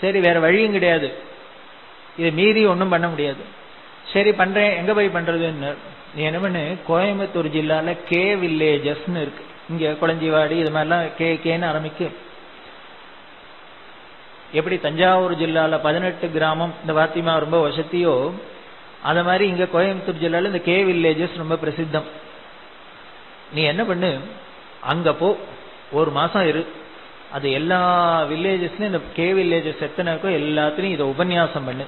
சரி வேற வழியும் கிடையாது. இதை மீறி ஒன்றும் பண்ண முடியாது. சரி பண்றேன். எங்க போய் பண்றதுன்னு? நீ என்ன பண்ணு? கோயம்புத்தூர் ஜில்லால கே வில்லேஜஸ்ன்னு இருக்கு. இங்க குளஞ்சிவாடி இது மாதிரிலாம் கே கேன்னு ஆரம்பிக்கு. எப்படி தஞ்சாவூர் ஜில்லால பதினெட்டு கிராமம் இந்த வாத்திமா ரொம்ப வசதியோ அத மாதிரி இங்க கோயம்புத்தூர் ஜில்லால இந்த கே வில்லேஜஸ் ரொம்ப பிரசித்தம். நீ என்ன பண்ணு? அங்க போ. ஒரு மாசம் இரு. அது எல்லா வில்லேஜஸ்லயும் இந்த கே வில்லேஜஸ் எத்தனை இருக்கோ எல்லாத்துலயும் இதை உபன்யாசம் பண்ணு.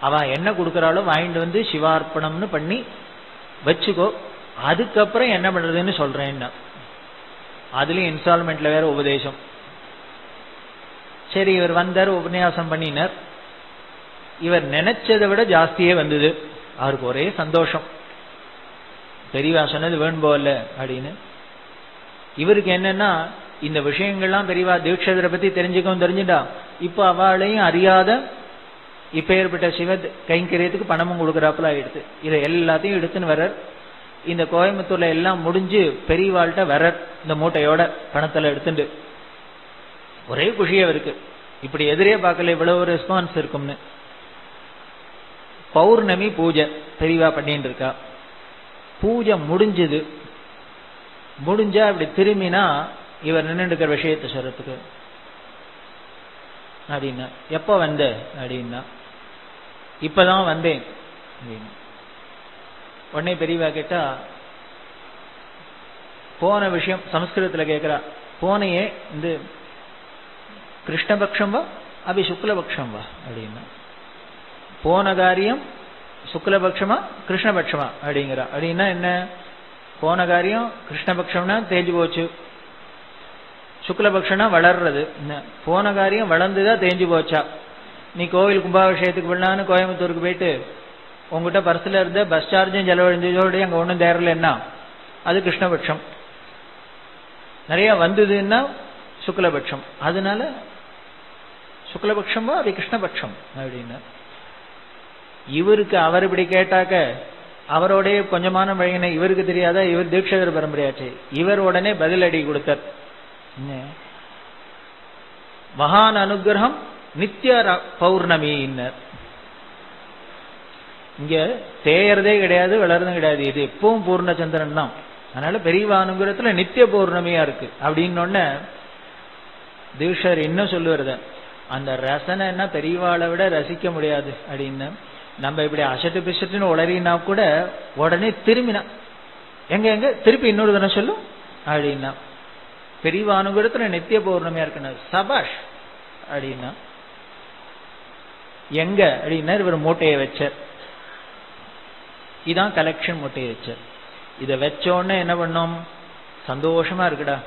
அவ என்ன கொடுக்கறாளோ வாங்கிட்டு வந்து சிவார்ப்பணம்னு பண்ணி வச்சுக்கோ. அதுக்கப்புறம் என்ன பண்றதுன்னு சொல்றேன்னா. அதுலயும் இன்ஸ்டால்மெண்ட்ல வேற உபதேசம். சரி இவர் வந்தார் உபன்யாசம் பண்ணினார். இவர் நினைச்சதை விட ஜாஸ்தியே வந்தது. அவருக்கு ஒரே சந்தோஷம். பெரியவா சொன்னது வேணும் அப்படின்னு. இவருக்கு என்னன்னா இந்த விஷயங்கள்லாம் பெரியவா தீட்சதரை பத்தி தெரிஞ்சுக்கவும் தெரிஞ்சுட்டா? இப்ப அவளையும் அறியாத இப்ப ஏற்பட்ட சிவ கைங்கரியத்துக்கு பணமும் கொடுக்கறாப்புல ஆயிடுது. இதை எல்லாத்தையும் எடுத்துன்னு வர்றார். இந்த கோயம்புத்தூர்ல எல்லாம் முடிஞ்சு பெரியவாள்கிட்ட வர்றார். இந்த மூட்டையோட பணத்துல எடுத்துட்டு ஒரே குஷி அவருக்கு இப்படி எதிரே பார்க்கல இவ்வளவு ரெஸ்பான்ஸ் இருக்கும்னு. பௌர்ணமி பூஜை பெரியவா பண்ணிட்டு இருக்கா? பூஜை முடிஞ்சது. முடிஞ்சா அப்படி திரும்பினா இவர் நின்று இருக்கிற விஷயத்தை சொல்றதுக்கு. அப்படின்னா எப்ப வந்த? அப்படின்னா இப்பதான் வந்தேன். அப்படின்னு. உடனே பெரியவா கேட்டா போன விஷயம் சமஸ்கிருதத்துல கேட்கிறா போனையே இந்த கிருஷ்ணபக்ஷம் வா அபி சுக்லபக்ஷம் வா அப்படின்னா. போன காரியம் சுக்லபக்ஷமா கிருஷ்ணபக்ஷமா அப்படிங்கிறா. அப்படின்னா என்ன? போன காரியம் கிருஷ்ணபக்ஷம்னா தேஞ்சு போச்சு. சுக்லபக்ஷனா வளர்றது. போன காரியம் வளர்ந்துதான் தேஞ்சு போச்சா. நீ கோவில் கும்பாபிஷேகத்துக்கு விடலான்னு கோயம்புத்தூருக்கு போயிட்டு உங்ககிட்ட பர்ஸ்ல இருந்த பஸ் சார்ஜும் செலவழிஞ்சதோடய அங்க ஒன்றும் தேரல என்ன? அது கிருஷ்ணபட்சம் நிறைய வந்ததுன்னா சுக்லபட்சம் அதனால சுக்லபக்ஷமா அது கிருஷ்ணபட்சம் அப்படின்னா. இவருக்கு அவர் இப்படி கேட்டாக்க அவரோடைய கொஞ்சமான வழியின இவருக்கு தெரியாதா? இவர் தீட்சகர் பரம்பரையாச்சு. இவர் உடனே பதிலடி கொடுத்தார். மகான் அனுகிரகம் நித்திய பௌர்ணமின்னர் இங்க தேயறதே கிடையாது வளர்றதும் கிடையாது. இது எப்பவும் பூர்ணச்சந்திரன் தான். அதனால பெரியவா அனுகிரகத்துல நித்திய பௌர்ணமியா இருக்கு. அப்படின்னு தீஷர் இன்னும் சொல்லுவது அந்த ரசனைன்னா பெரியவாளை விட ரசிக்க முடியாது அப்படின்னு. நம்ம இப்படி அசட்டு பிசட்டுன்னு உளறினா கூட உடனே திரும்பினா. எங்க எங்க? திருப்பி இன்னொரு தினம் சொல்லும் அப்படின்னா. பெரியவா அனுகிரகத்துல நித்திய பௌர்ணமியா இருக்கணும் சபாஷ் அப்படின்னா எங்க அப்படின்னா இவர் மூட்டையை வச்சார். இதான் கலெக்ஷன் மூட்டையை வச்சார். இதை வச்சோடனே என்ன பண்ணோம்? சந்தோஷமா இருக்குடா.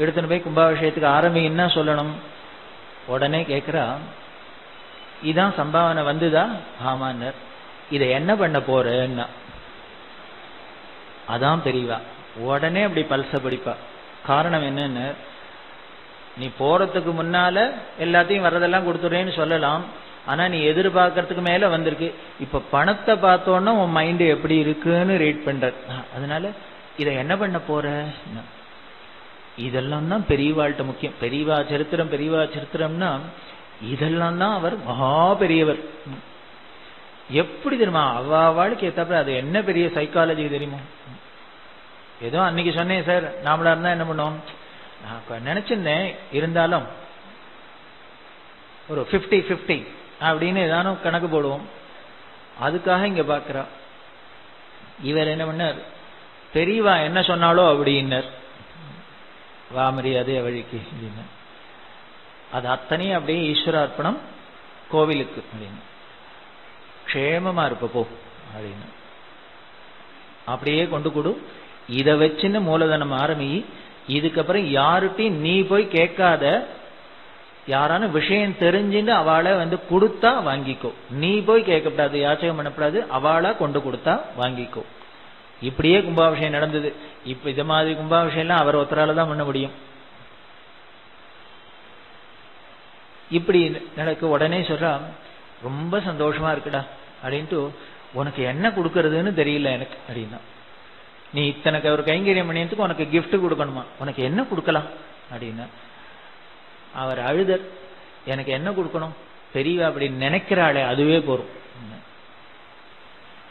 எடுத்துன்னு போய் கும்பாபிஷேகத்துக்கு ஆரம்பின்னா சொல்லணும்? உடனே கேட்கிறா இதான் சம்பாவனை வந்துதா? ஆமான்னர். இதை என்ன பண்ண போறேன்னா அதான் தெரியவா உடனே அப்படி பல்ச படிப்பா. காரணம் என்னன்னு நீ போறதுக்கு முன்னால எல்லாத்தையும் வர்றதெல்லாம் கொடுத்துடுறேன்னு சொல்லலாம். ஆனா நீ எதிர்பார்க்கறதுக்கு மேல வந்திருக்கு. இப்ப பணத்தை பார்த்தோன்னா உன் மைண்ட் எப்படி இருக்குன்னு ரீட் பண்ற. அதனால இதை என்ன பண்ண போற? இதெல்லாம் தான் பெரியவாழ்கிட்ட முக்கியம். பெரியவா சரித்திரம் பெரியவா சரித்திரம்னா இதெல்லாம் தான் அவர் மகா பெரியவர். எப்படி தெரியுமா? அவ வாழ்க்கை அது என்ன பெரிய சைக்காலஜி தெரியுமா? ஏதோ அன்னைக்கு சொன்னேன் சார் நாமளா இருந்தா என்ன பண்ணுவோம்? நான் நினைச்சிருந்தேன் இருந்தாலும் ஒரு பிப்டி பிப்டி அப்படின்னு ஏதானும் கணக்கு போடுவோம். அதுக்காக இங்க பாக்குறா. இவர் என்ன பண்ணார்? பெரியவா என்ன சொன்னாலோ அப்படின்னர். வா மரியாதை வழிக்கு அப்படின்னு அது அத்தனையும் அப்படியே ஈஸ்வர அர்ப்பணம் கோவிலுக்கு அப்படின்னு க்ஷேமமா இருப்ப போ அப்படின்னு அப்படியே கொண்டு கொடு இதை வச்சுன்னு மூலதனம் ஆரம்பி இதுக்கப்புறம் யாருகிட்டையும் நீ போய் கேட்காத யாரான விஷயம் தெரிஞ்சுன்னு அவளை வந்து கொடுத்தா வாங்கிக்கோ. நீ போய் கேட்கக்கூடாது யாச்சகம் பண்ணக்கூடாது அவளா கொண்டு கொடுத்தா வாங்கிக்கோ. இப்படியே கும்பாபிஷேகம் நடந்தது. இப்ப இது மாதிரி கும்பாபிஷேகம்லாம் அவர் ஒருத்தரால தான் பண்ண முடியும். இப்படி நடக்க. உடனே சொல்றா ரொம்ப சந்தோஷமா இருக்குடா அப்படின்ட்டு உனக்கு என்ன கொடுக்கறதுன்னு தெரியல எனக்கு அப்படின்னா நீ இத்தனை ஒரு கைங்கரியம் பண்ணியதுக்கு உனக்கு கிஃப்ட் கொடுக்கணுமா? உனக்கு என்ன கொடுக்கலாம்? அப்படின்னு. அவர் அழுதர். எனக்கு என்ன கொடுக்கணும்? பெரியவா அப்படி நினைக்கிறாளே அதுவே போரும்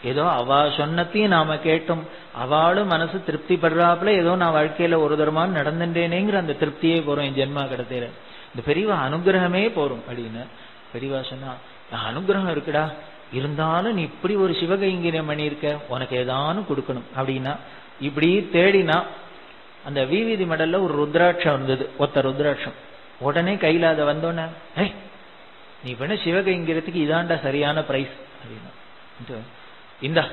ஏதோ அவ சொன்னத்தையும் நாம கேட்டோம். அவளும் மனசு திருப்தி படுறாப்புல ஏதோ நான் வாழ்க்கையில ஒரு தரமான நடந்துட்டேனேங்கிற அந்த திருப்தியே போறோம் என் ஜென்மா கிடைத்தேன் இந்த பெரியவா அனுகிரகமே போறோம் அப்படின்னு. பெரியவா சொன்னா அனுகிரகம் இருக்குடா. இருந்தாலும் நீ இப்படி ஒரு சிவகைங்கரியம் பண்ணியிருக்க உனக்கு ஏதானும் கொடுக்கணும். அப்படின்னா இப்படி தேடினா அந்த விவிதி மடல்ல ஒரு ருத்ராட்சம் இருந்தது ஒத்த ருத்ராட்சம். உடனே கையில அதை வந்தோடனே ஏய் நீ பண்ண சிவகைங்கிறதுக்கு இதாண்டா சரியான பிரைஸ் அப்படின்னா இந்தா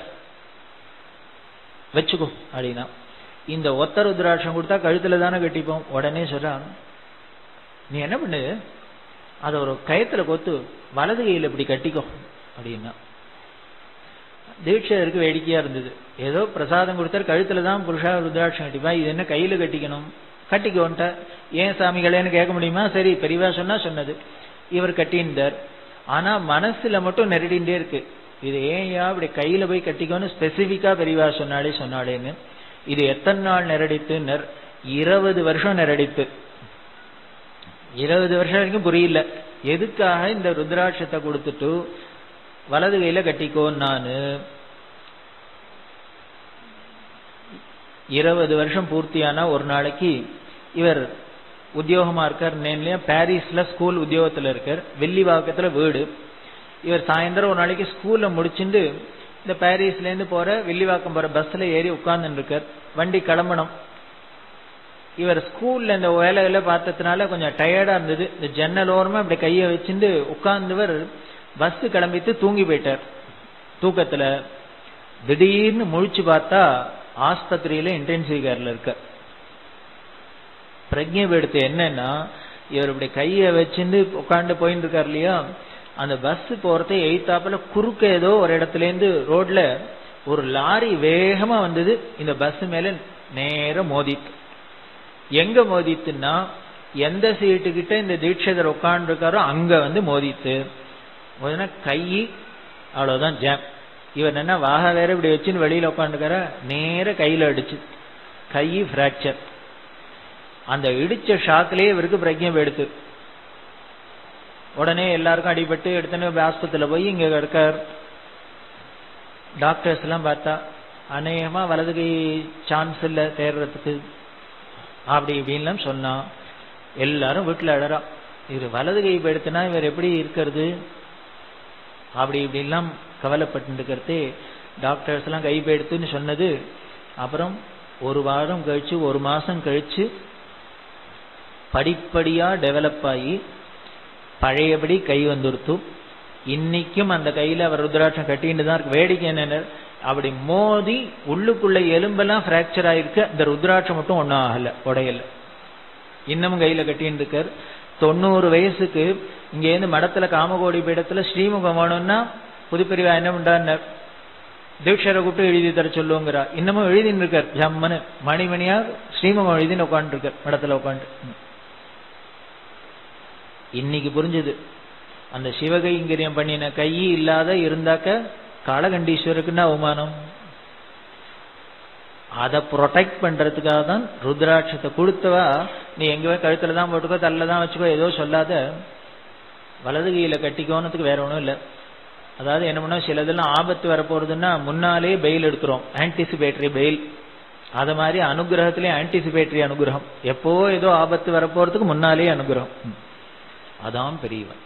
வச்சுக்கோ. அப்படின்னா இந்த ஒத்த ருத்ராட்சம் கொடுத்தா கழுத்துல தானே கட்டிப்போம். உடனே சொல்றான் நீ என்ன பண்ணு? அதை ஒரு கயத்துல கொத்து வலது கையில் இப்படி கட்டிக்கோ. அப்படின்னா. தீட்சருக்கு வேடிக்கையா இருந்தது. ஏதோ பிரசாதம் கொடுத்தாரு கழுத்துல தான் புருஷா ருத்ராட்சம் கட்டிப்பா இது என்ன கையில கட்டிக்கணும்? கட்டிக்கோன்ட்ட ஏன் சாமிகளேன்னு கேட்க முடியுமா? சரி பெரியவா சொன்னா சொன்னது. இவர் கட்டியிருந்தார் ஆனா மனசுல மட்டும் நெருடிண்டே இருக்கு. இது ஏன்யா இப்படி கையில போய் கட்டிக்கோன்னு ஸ்பெசிபிக்கா பெரியவா சொன்னாலே சொன்னாலேன்னு இது எத்தனை நாள் நெரடித்து இருபது வருஷம் நெரடித்து. இருபது வருஷம் வரைக்கும் புரியல. எதுக்காக இந்த ருத்ராட்சத்தை கொடுத்துட்டு வலது கையில கட்டிக்கோ நானு. இருபது வருஷம் பூர்த்தியானா ஒரு நாளைக்கு இவர் உத்தியோகமா இருக்கார் நேன்லயா பாரிஸ்ல ஸ்கூல் உத்தியோகத்துல இருக்கார். வெள்ளிவாக்கத்துல வீடு. இவர் சாயந்தரம் ஒரு நாளைக்கு ஸ்கூல்ல முடிச்சுட்டு இந்த பாரிஸ்ல இருந்து போற வெள்ளிவாக்கம் போற பஸ்ல ஏறி உட்கார்ந்து இருக்கார். வண்டி கிளம்பணும். இவர் ஸ்கூல்ல இந்த வேலையில பார்த்ததுனால கொஞ்சம் டயர்டா இருந்தது. இந்த ஜன்னல் ஓரமா இப்படி கையை வச்சுட்டு உட்கார்ந்தவர் பஸ் கிளம்பிட்டு தூங்கி போயிட்டார். தூக்கத்துல திடீர்னு முழிச்சு பார்த்தா ஆஸ்பத்திரியில இன்டென்சிவ் கேர்ல இருக்க. பிரஜை எடுத்து என்னன்னா இவர் இப்படி கையை வச்சுட்டு உட்காந்து போயிட்டு இருக்கார் இல்லையா? அந்த பஸ் போறதே எய்த்தாப்புல குறுக்க ஏதோ ஒரு இடத்துல இருந்து ரோட்ல ஒரு லாரி வேகமா வந்தது. இந்த பஸ் மேல நேர மோதிட்டு. எங்க மோதித்துன்னா எந்த சீட்டு கிட்ட இந்த தீட்சிதர் உட்காந்துருக்காரோ அங்க வந்து மோதித்து முதல்ல கை அவ்வளவுதான் ஜாம். இவர் என்ன வாக வேற இப்படி வச்சுன்னு வெளியில உட்காந்துக்கிற நேர கையில அடிச்சு. கை பிராக்சர் அந்த இடிச்ச ஷாக்கிலேயே இவருக்கு பிரஜம் எடுத்து உடனே எல்லாருக்கும் அடிபட்டு எடுத்துன்னு ஆஸ்பத்திரியில போய் இங்க இருக்கார். டாக்டர்ஸ் எல்லாம் பார்த்தா அநேகமா வலது கை சான்ஸ் இல்ல தேர்றதுக்கு. அப்படி இப்படின்லாம் சொன்னா எல்லாரும் வீட்டுல அழறா இவர் வலது கை எடுத்துனா இவர் எப்படி இருக்கிறது? அப்படி இப்படிலாம் கவலைப்பட்டு இருக்கிறது டாக்டர்ஸ் எல்லாம் கை சொன்னது. அப்புறம் ஒரு வாரம் கழிச்சு ஒரு மாசம் கழிச்சு படிப்படியா டெவலப் ஆகி பழையபடி கை வந்துருத்தும் இன்னைக்கும் அந்த கையில அவர் ருத்ராட்சம் கட்டிட்டு தான் இருக்கு. வேடிக்கை என்ன அப்படி மோதி உள்ளுக்குள்ள எலும்பெல்லாம் பிராக்சர் ஆயிருக்கு. இந்த ருத்ராட்சம் மட்டும் ஒன்றும் ஆகல உடையல. இன்னமும் கையில கட்டின்னு இருக்கார். தொண்ணூறு வயசுக்கு இங்க இருந்து மடத்துல காமகோடி பீடத்துல ஸ்ரீமுகம் வேணும்னா புதுப்பிரிவா என்ன பண்றாரு தீட்சரை கூப்பிட்டு எழுதி தர சொல்லுங்கிறா இன்னமும் எழுதின்னு இருக்கார் ஜம்மனு மணிமணியா ஸ்ரீமுகம் எழுதின்னு உட்காந்து இருக்கார் மடத்துல உட்காந்து இன்னைக்கு புரிஞ்சுது. அந்த சிவகைங்கரியம் பண்ணின கை இல்லாத இருந்தாக்க காலகண்டீஸ்வருக்குன்னா அவமானம். அதை ப்ரொடெக்ட் பண்றதுக்காக தான் ருத்ராட்சத்தை கொடுத்தவா? நீ எங்க கழுத்துல தான் போட்டுக்கோ தள்ள தான் வச்சுக்கோ ஏதோ சொல்லாத. வலது கையில கட்டிக்கோனதுக்கு வேற ஒன்றும் இல்லை. அதாவது என்ன பண்ணா சிலதெல்லாம் ஆபத்து வரப்போறதுன்னா முன்னாலே பெயில் எடுக்கிறோம். ஆன்டிசிபேட்டரி பெயில் அது மாதிரி அனுகிரகத்திலே ஆன்டிசிபேட்டரி அனுகிரகம். எப்போ ஏதோ ஆபத்து வரப்போறதுக்கு முன்னாலே அனுகிரகம். அதான் பெரியவன்.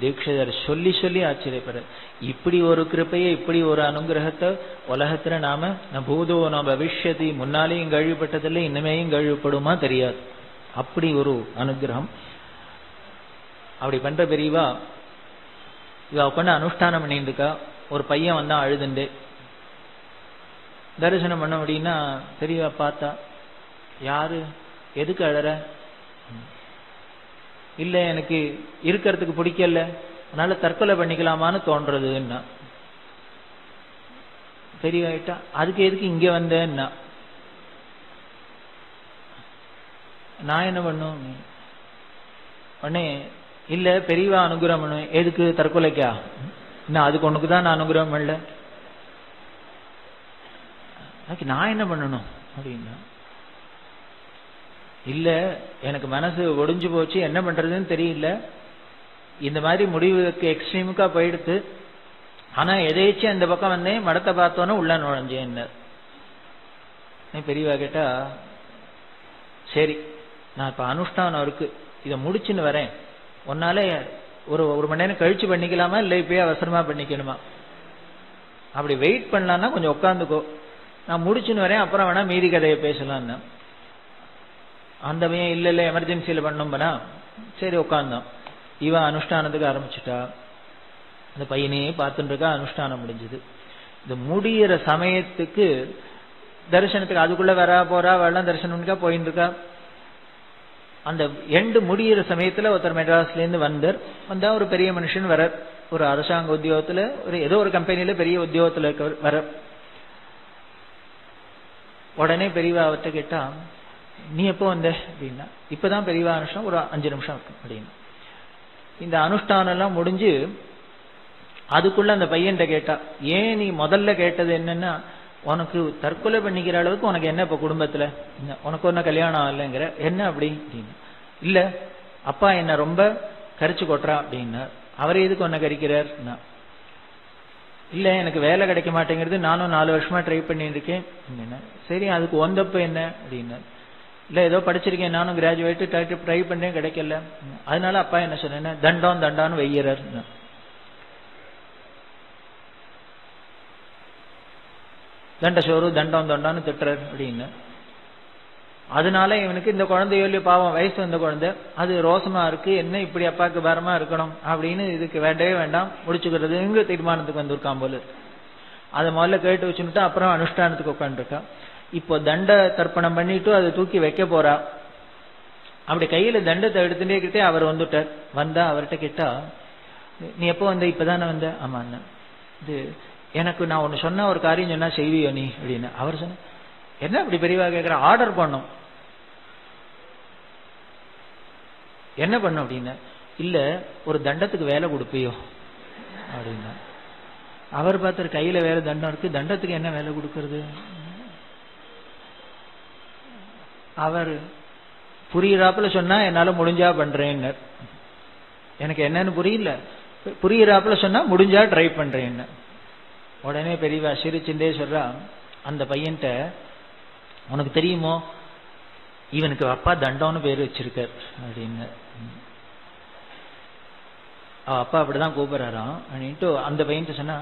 தீட்சிதர் சொல்லி சொல்லி ஆச்சரியப்படுற. இப்படி ஒரு கிருப்பையை இப்படி ஒரு அனுகிரகத்தை உலகத்துல நாம பூதோ நம்ம பவிஷ்யதி முன்னாலேயும் கழிவுபட்டதில்லை இனிமேயும் கழிவுப்படுமா தெரியாது. அப்படி ஒரு அனுகிரகம். அப்படி பண்ற பெரியவா இவ உட்காந்து அனுஷ்டானம் பண்ணிட்டு இருக்கா ஒரு பையன் வந்தா அழுதுண்டு. தரிசனம் பண்ண அப்படின்னா பெரியவா பார்த்தா யாரு? எதுக்கு அழற? இல்ல எனக்கு இருக்கிறதுக்கு பிடிக்கல. அதனால தற்கொலை பண்ணிக்கலாமான்னு தோன்றதுன்னா. பெரியவாயிட்டா அதுக்கு எதுக்கு இங்க வந்தேன்னா? நான் என்ன பண்ணும்? உடனே இல்ல பெரியவா அனுகிரகம் பண்ணுவேன் எதுக்கு தற்கொலைக்கா? என்ன அதுக்கு ஒண்ணுக்கு தான் நான் அனுகிரகம் பண்ணல? நான் என்ன பண்ணணும்? அப்படின்னா இல்ல எனக்கு மனசு ஒடிஞ்சு போச்சு என்ன பண்றதுன்னு தெரியல. இந்த மாதிரி முடிவுக்கு எக்ஸ்ட்ரீமுக்கா போயிடுத்து ஆனா எதேச்சும் அந்த பக்கம் வந்தேன் மடத்தை பார்த்தோன்னே உள்ள நுழைஞ்சேன் பெரியவா கேட்டா சரி நான் இப்ப அனுஷ்டானம் இருக்கு இதை முடிச்சுன்னு வரேன். உன்னால ஒரு ஒரு மணி நேரம் கழிச்சு பண்ணிக்கலாமா இல்லை இப்பயே அவசரமா பண்ணிக்கணுமா? அப்படி வெயிட் பண்ணலாம்னா கொஞ்சம் உட்காந்துக்கோ. நான் முடிச்சுன்னு வரேன் அப்புறம் வேணா மீதி கதையை பேசலாம்னு அந்த பையன் இல்ல இல்ல எமர்ஜென்சியில பண்ணோம்னா சரி உட்காந்தான் இவன் அனுஷ்டானத்துக்கு ஆரம்பிச்சுட்டா. அந்த பையனையே பார்த்துட்டு இருக்கா அனுஷ்டானம் முடிஞ்சது. இந்த முடியிற சமயத்துக்கு தரிசனத்துக்கு அதுக்குள்ள வரா போறா வரலாம் தரிசனம்னுக்கா போயின்னு இருக்கா அந்த எண்டு முடியிற சமயத்துல ஒருத்தர் மெட்ராஸ்ல இருந்து வந்தார். வந்தா ஒரு பெரிய மனுஷன் வர ஒரு அரசாங்க உத்தியோகத்துல ஒரு ஏதோ ஒரு கம்பெனில பெரிய உத்தியோகத்துல இருக்க வர உடனே பெரியவா அவர்கிட்ட கேட்டா நீ எப்போ வந்த? அப்படின்னா இப்பதான் பெரியவா அனுஷ்டம் ஒரு அஞ்சு நிமிஷம் இருக்கும் அப்படின்னு. இந்த அனுஷ்டானம் எல்லாம் முடிஞ்சு அதுக்குள்ள அந்த பையன்கிட்ட கேட்டா ஏன் நீ முதல்ல கேட்டது என்னன்னா உனக்கு தற்கொலை பண்ணிக்கிற அளவுக்கு உனக்கு என்ன இப்ப குடும்பத்துல? உனக்கு ஒன்னும் கல்யாணம் ஆகலைங்கிற? என்ன அப்படி? அப்படின்னு. இல்ல அப்பா என்ன ரொம்ப கரிச்சு கொட்டுறா அப்படின்னா. அவரே எதுக்கு ஒன்ன கரிக்கிறார்? இல்ல எனக்கு வேலை கிடைக்க மாட்டேங்கிறது நானும் நாலு வருஷமா ட்ரை பண்ணிட்டு இருக்கேன். சரி அதுக்கு ஒந்தப்ப என்ன? அப்படின்னா. இல்ல ஏதோ படிச்சிருக்கேன் நானும் கிராஜுவேட் ட்ரை பண்றேன் கிடைக்கல. அதனால அப்பா என்ன சொன்ன தண்டம் தண்டான்னு வெய்யறார் தண்ட சோறு தண்டம் தண்டான்னு திட்டுறாரு அப்படின்னு. அதனால இவனுக்கு இந்த குழந்தையோலிய பாவம் வயசு வந்த குழந்தை அது ரோசமா இருக்கு என்ன இப்படி அப்பாவுக்கு பாரமா இருக்கணும் அப்படின்னு இதுக்கு வேண்டவே வேண்டாம் முடிச்சுக்கிறதுங்க தீர்மானத்துக்கு வந்திருக்கான் போல அதை முதல்ல கேட்டு வச்சுட்டு அப்புறம் அனுஷ்டானத்துக்கு உட்காந்துருக்கான் இப்போ தண்ட தர்ப்பணம் பண்ணிட்டு அதை தூக்கி வைக்க போறா. அப்படி கையில தண்டத்தை எடுத்துட்டே கிட்டே அவர் வந்துட்டார். வந்தா அவர்கிட்ட கேட்டா நீ எப்போ வந்த? இப்பதானே வந்த? ஆமா இது எனக்கு நான் ஒன்று சொன்ன ஒரு காரியம் சொன்னா செய்வியோ நீ? அப்படின்னு அவர் சொன்ன என்ன அப்படி பெரியவா கேட்கிற ஆர்டர் பண்ணும். என்ன பண்ணும்? அப்படின்னு இல்ல ஒரு தண்டத்துக்கு வேலை கொடுப்பியோ? அப்படின்னா. அவர் பார்த்துரு கையில வேலை தண்டம் இருக்கு. தண்டத்துக்கு என்ன வேலை கொடுக்கறது? அவர் புரியுறாப்புல சொன்னா என்னால முடிஞ்சா பண்றேன்னு. எனக்கு என்னன்னு புரியல. புரியிறாப்புல சொன்னா முடிஞ்சா ட்ரை பண்றேன்னு. உடனே பெரியவா சிரிச்சுட்டே சொல்றா அந்த பையன்கிட்ட உனக்கு தெரியுமோ? இவனுக்கு அப்பா தண்டம்னு பேர் வச்சிருக்கார் அப்படின்னு. அப்பா அப்படிதான் கூப்பிடுறாராம். அப்படின்ட்டு அந்த பையன்கிட்ட சொன்னா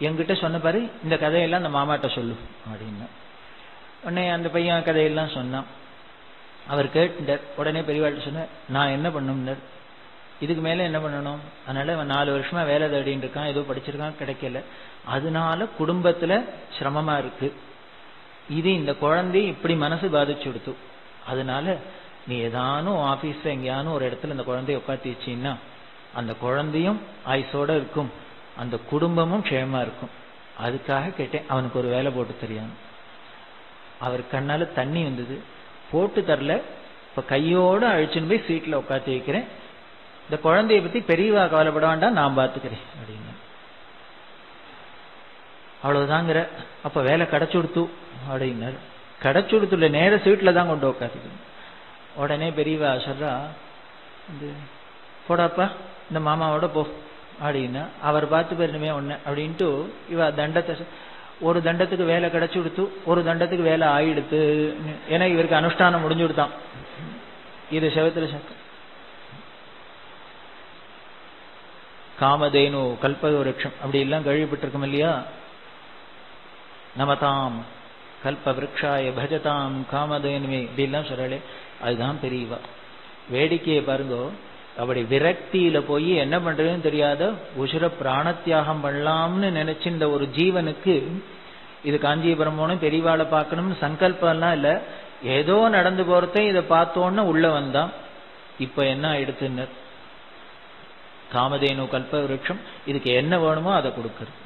என்கிட்ட சொன்ன பாரு இந்த கதையெல்லாம் அந்த மாமாட்ட சொல்லு அப்படின்னு. உடனே அந்த பையன் கதையெல்லாம் சொன்னான். அவர் கேட்டுட்டார் உடனே பெரியவாள்கிட்ட சொன்னார் நான் என்ன பண்ணும்னார் இதுக்கு மேல என்ன பண்ணணும்? அதனால அவன் நாலு வருஷமா வேலை தேடின்னு இருக்கான் ஏதோ படிச்சிருக்கான் கிடைக்கல. அதனால குடும்பத்துல சிரமமா இருக்கு. இது இந்த குழந்தை இப்படி மனசு பாதிச்சு கொடுத்து அதனால நீ ஏதானும் ஆபீஸ்ல எங்கேயானும் ஒரு இடத்துல இந்த குழந்தைய உட்காத்தி வச்சீங்கன்னா அந்த குழந்தையும் ஆயுசோட இருக்கும். அந்த குடும்பமும் க்ஷேமா இருக்கும். அதுக்காக கேட்டேன் அவனுக்கு ஒரு வேலை போட்டு தெரியும் அவர் கண்ணால தண்ணி வந்தது. போட்டு தரல. இப்ப கையோட அழிச்சுன்னு போய் சீட்ல உட்காந்து வைக்கிறேன். இந்த குழந்தைய பத்தி பெரியவா கவலைப்பட வேண்டாம் நான் பார்த்துக்கிறேன் அப்படின்னு. அவ்வளவுதாங்கிற அப்ப வேலை கிடைச்சு கொடுத்து அப்படின்னாரு. கிடைச்சு கொடுத்துல நேர சீட்ல தான் கொண்டு உட்காந்துக்கணும் உடனே பெரியவா சொல்றா இது போடாப்பா இந்த மாமாவோட போ. அப்படின்னா அவர் பார்த்து பெருணுமே ஒண்ணு அப்படின்ட்டு இவ தண்டத்தை ஒரு தண்டத்துக்கு வேலை கிடைச்சி கொடுத்து ஒரு தண்டத்துக்கு வேலை ஆயிடுத்து. ஏன்னா இவருக்கு அனுஷ்டானம் முடிஞ்சு கொடுத்தான் இது செவத்துல சக்கம் காமதேனு கல்பவருஷம் அப்படி எல்லாம் கேள்விப்பட்டிருக்கோம் இல்லையா? நமதாம் கல்ப விரக்ஷாய பஜதாம் காமதேனுமே. இப்படிலாம் சொல்றாளே. அதுதான் பெரியவா. வேடிக்கையை பாருங்கோ. அப்படி விரக்தியில போய் என்ன பண்றதுன்னு தெரியாத உசுர பிராணத்தியாகம் பண்ணலாம்னு நினைச்சு இந்த ஒரு ஜீவனுக்கு இது காஞ்சிபுரம் போகணும் பெரியவாளை பார்க்கணும்னு சங்கல்பம் எல்லாம் இல்ல. ஏதோ நடந்து போறத இதை பார்த்தோன்னு உள்ள வந்தான். இப்ப என்ன ஆயிடுத்துன்னு காமதேனு கல்ப விருட்சம் இதுக்கு என்ன வேணுமோ அதை கொடுக்கறது.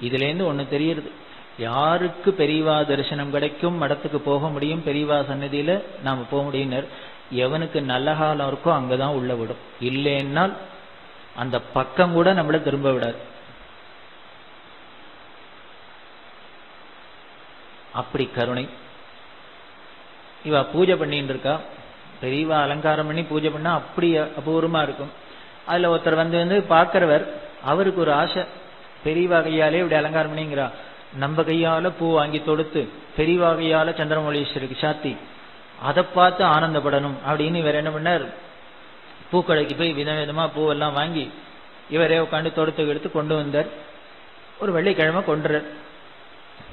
இதுல இருந்து ஒண்ணு தெரியுது யாருக்கு பெரியவா தரிசனம் கிடைக்கும் மடத்துக்கு போக முடியும் பெரியவா சன்னதியில நாம போக முடியும் எவனுக்கு நல்ல காலம் இருக்கோ அங்கதான் உள்ள விடும். இல்லைன்னால் அந்த பக்கம் கூட நம்மள திரும்ப விடாது. அப்படி கருணை. இவ பூஜை பண்ணிட்டு இருக்கா? பெரியவா அலங்காரம் பண்ணி பூஜை பண்ணா அப்படி அபூர்வமா இருக்கும். அதுல ஒருத்தர் வந்து வந்து பாக்குறவர் அவருக்கு ஒரு ஆசை. பெரியவா கையாலே இப்படி அலங்காரம் பண்ணிங்கிறா. நம்ம கையால பூ வாங்கி தொடுத்து பெரியவா கையால சந்திரமௌலீஸ்வருக்கு சாத்தி அதை பார்த்து ஆனந்தப்படணும். அப்படின்னு இவர் என்ன பண்ணார்? பூக்கடைக்கு போய் விதவிதமா பூவெல்லாம் வாங்கி இவரே உட்காந்து தொடுத்து எடுத்து கொண்டு வந்தார். ஒரு வெள்ளிக்கிழமை கொண்டுறார்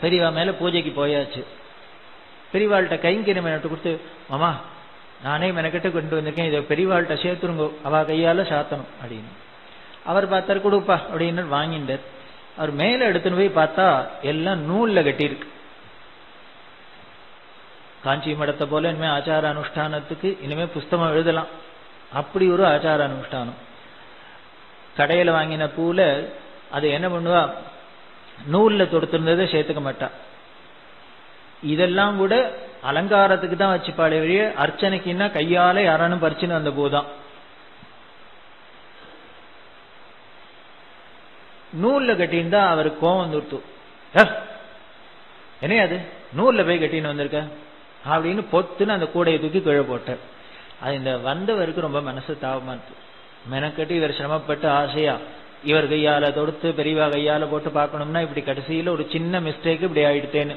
பெரியவா மேல பூஜைக்கு போயாச்சு. பெரியவாள்கிட்ட கைங்கரியம் எனக்கு கொடுத்து மாமா நானே மெனக்கிட்ட கொண்டு வந்திருக்கேன். இதை பெரியவாள்கிட்ட சேர்த்துருங்கோ. அவ கையால சாத்தணும். அப்படின்னு. அவர் பார்த்தார் கொடுப்பா. அப்படின்னு வாங்கிட்டார் அவர் மேல எடுத்துன்னு போய் பார்த்தா எல்லாம் நூல்ல கட்டியிருக்கு. காஞ்சி மடத்தை போல இனிமே ஆச்சார அனுஷ்டானத்துக்கு இனிமே புஸ்தகம் எழுதலாம். அப்படி ஒரு ஆச்சார அனுஷ்டானம் கடையில வாங்கின பூல அது என்ன பண்ணுவா? நூல்ல தொடுத்திருந்ததை சேர்த்துக்க மாட்டா. இதெல்லாம் கூட அலங்காரத்துக்கு தான் வச்சுப்பாளே வழிய அர்ச்சனைக்குன்னா கையால யாரானும் பறிச்சுன்னு வந்த பூதான் நூல்ல கட்டியிருந்தா அவருக்கு கோவம் வந்துருத்து. என்னையா அது? நூல்ல போய் கட்டின்னு வந்திருக்க? அப்படின்னு பொத்துன்னு அந்த கூடையை தூக்கி கீழே போட்டார் அது இந்த வந்தவருக்கு ரொம்ப மனசு தாபமா இருக்கு. மெனக்கட்டு இவர் சிரமப்பட்டு ஆசையா இவர் கையால தொடுத்து பெரியவா கையால போட்டு பார்க்கணும்னா இப்படி கடைசியில ஒரு சின்ன மிஸ்டேக் இப்படி ஆயிடுத்தேன்னு.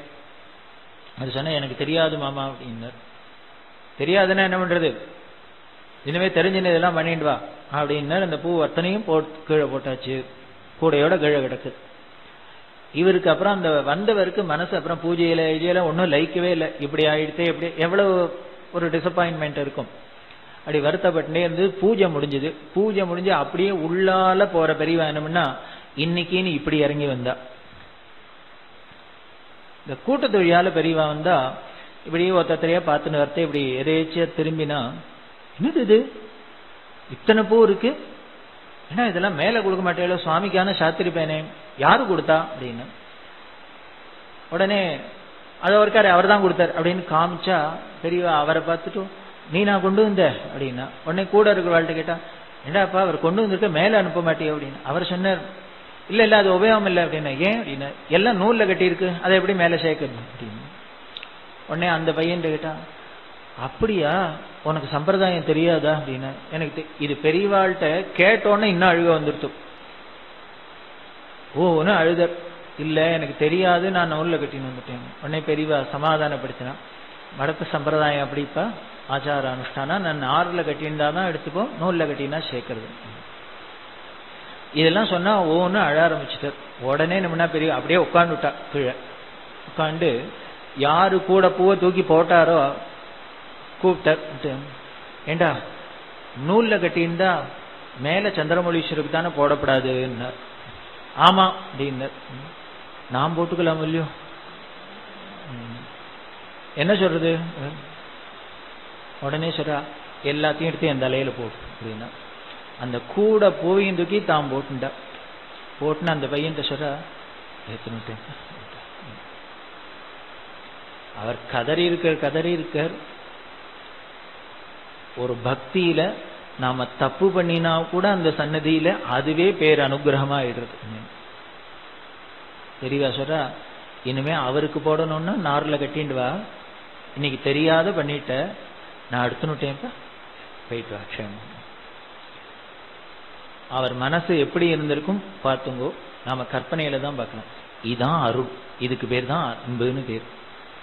அது சொன்ன எனக்கு தெரியாது மாமா அப்படின்னார். தெரியாதுன்னா என்ன பண்றது? இனிமே தெரிஞ்சுன்னு இதெல்லாம் பண்ணிட்டு வா அப்படின்னார். அந்த பூ அத்தனையும் போட்டு கீழே போட்டாச்சு. கூடையோட கீழே கிடக்கு. இவருக்கு அப்புறம் அந்த வந்தவருக்கு மனசு அப்புறம் பூஜையில இஜையில ஒன்றும் லைக்கவே இல்லை. இப்படி ஆயிடுத்தே எப்படி எவ்வளவு ஒரு டிசப்பாயின்மெண்ட் இருக்கும். அப்படி வருத்தப்பட்டே இருந்து பூஜை முடிஞ்சது. பூஜை முடிஞ்சு அப்படியே உள்ளால போற பெரியவா வேணும்னா இன்னைக்குன்னு இப்படி இறங்கி வந்தா. இந்த கூட்டத்தொழியால பெரியவா வந்தா இப்படி ஒருத்தரையா பார்த்துன்னு வரத்தை இப்படி எதேச்சியா திரும்பினா என்னது இது? இத்தனை பூ இருக்கு? ஏன்னா இதெல்லாம் மேல கொடுக்க மாட்டேங்களோ சுவாமிக்கான சாத்திரிப்பேனே யாரு கொடுத்தா? அப்படின்னு. உடனே அது ஒருக்காரு அவர் தான் கொடுத்தார். அப்படின்னு காமிச்சா பெரியவா அவரை பார்த்துட்டு நீ நான் கொண்டு வந்த. அப்படின்னா உடனே கூட இருக்கிற வாழ்க்கை கேட்டா என்னடாப்பா அவர் கொண்டு வந்திருக்க மேல அனுப்ப மாட்டியோ. அப்படின்னு. அவர் சொன்னார் இல்ல இல்ல அது உபயோகம் இல்லை. அப்படின்னா ஏன்? அப்படின்னா எல்லாம் நூல்ல கட்டி இருக்கு அதை எப்படி மேல சேர்க்கணும்? அப்படின்னு. உடனே அந்த பையன் கேட்டா அப்படியா? உனக்கு சம்பிரதாயம் தெரியாதா? அப்படின்னு எனக்கு இது பெரியவாள்கிட்ட கேட்டோன்னே இன்னும் அழுக வந்துருத்து ஓன்னு அழுத இல்லை எனக்கு தெரியாது நான் நூலில் கட்டின்னு வந்துட்டேன். உடனே பெரியவா சமாதானப்படுத்தினா. மடத்து சம்பிரதாயம் அப்படிப்பா? ஆச்சார அனுஷ்டானா? நான் ஆறுல கட்டியிருந்தா தான் எடுத்துப்போம் நூல்ல கட்டினா சேர்க்கறது. இதெல்லாம் சொன்னா ஓன்னு அழ ஆரம்பிச்சுட்டார். உடனே நம்மனா பெரிய அப்படியே உட்காந்துட்டா கீழே. உட்காந்து யாரு கூட பூவை தூக்கி போட்டாரோ கூப்பிட்டார் ஏண்டா நூல்ல கட்டியிருந்தா மேல சந்திரமொழீஸ்வருக்கு தானே போடப்படாதுன்னார். ஆமா அப்படின்னார். நான் போட்டுக்கலாம் இல்லையோ? என்ன சொல்றது? உடனே சொல்றா எல்லாத்தையும் எடுத்து என் தலையில போட்டு அப்படின்னா அந்த கூட பூவையும் தூக்கி தான் போட்டுண்டா. போட்டுன்னு அந்த பையன் சொல்றா ஏத்துனுட்டேன் அவர் கதறி இருக்கார் கதறி இருக்கார். ஒரு பக்தியில நாம தப்பு பண்ணினா கூட அந்த சன்னதியில அதுவே பேர் அனுகிரகமா ஆயிடுறது தெரியவா சொல்றா? இனிமே அவருக்கு போடணும்னா நார்ல கட்டிண்டு வா. இன்னைக்கு தெரியாத பண்ணிட்ட. நான் அடுத்துனுட்டேன்ப்பா போயிட்டு வா க்ஷேமம். அவர் மனசு எப்படி இருந்திருக்கும் பார்த்துங்கோ. நாம கற்பனையில தான் பார்க்கணும். இதான் அருள். இதுக்கு பேர் தான் அன்புன்னு பேர்.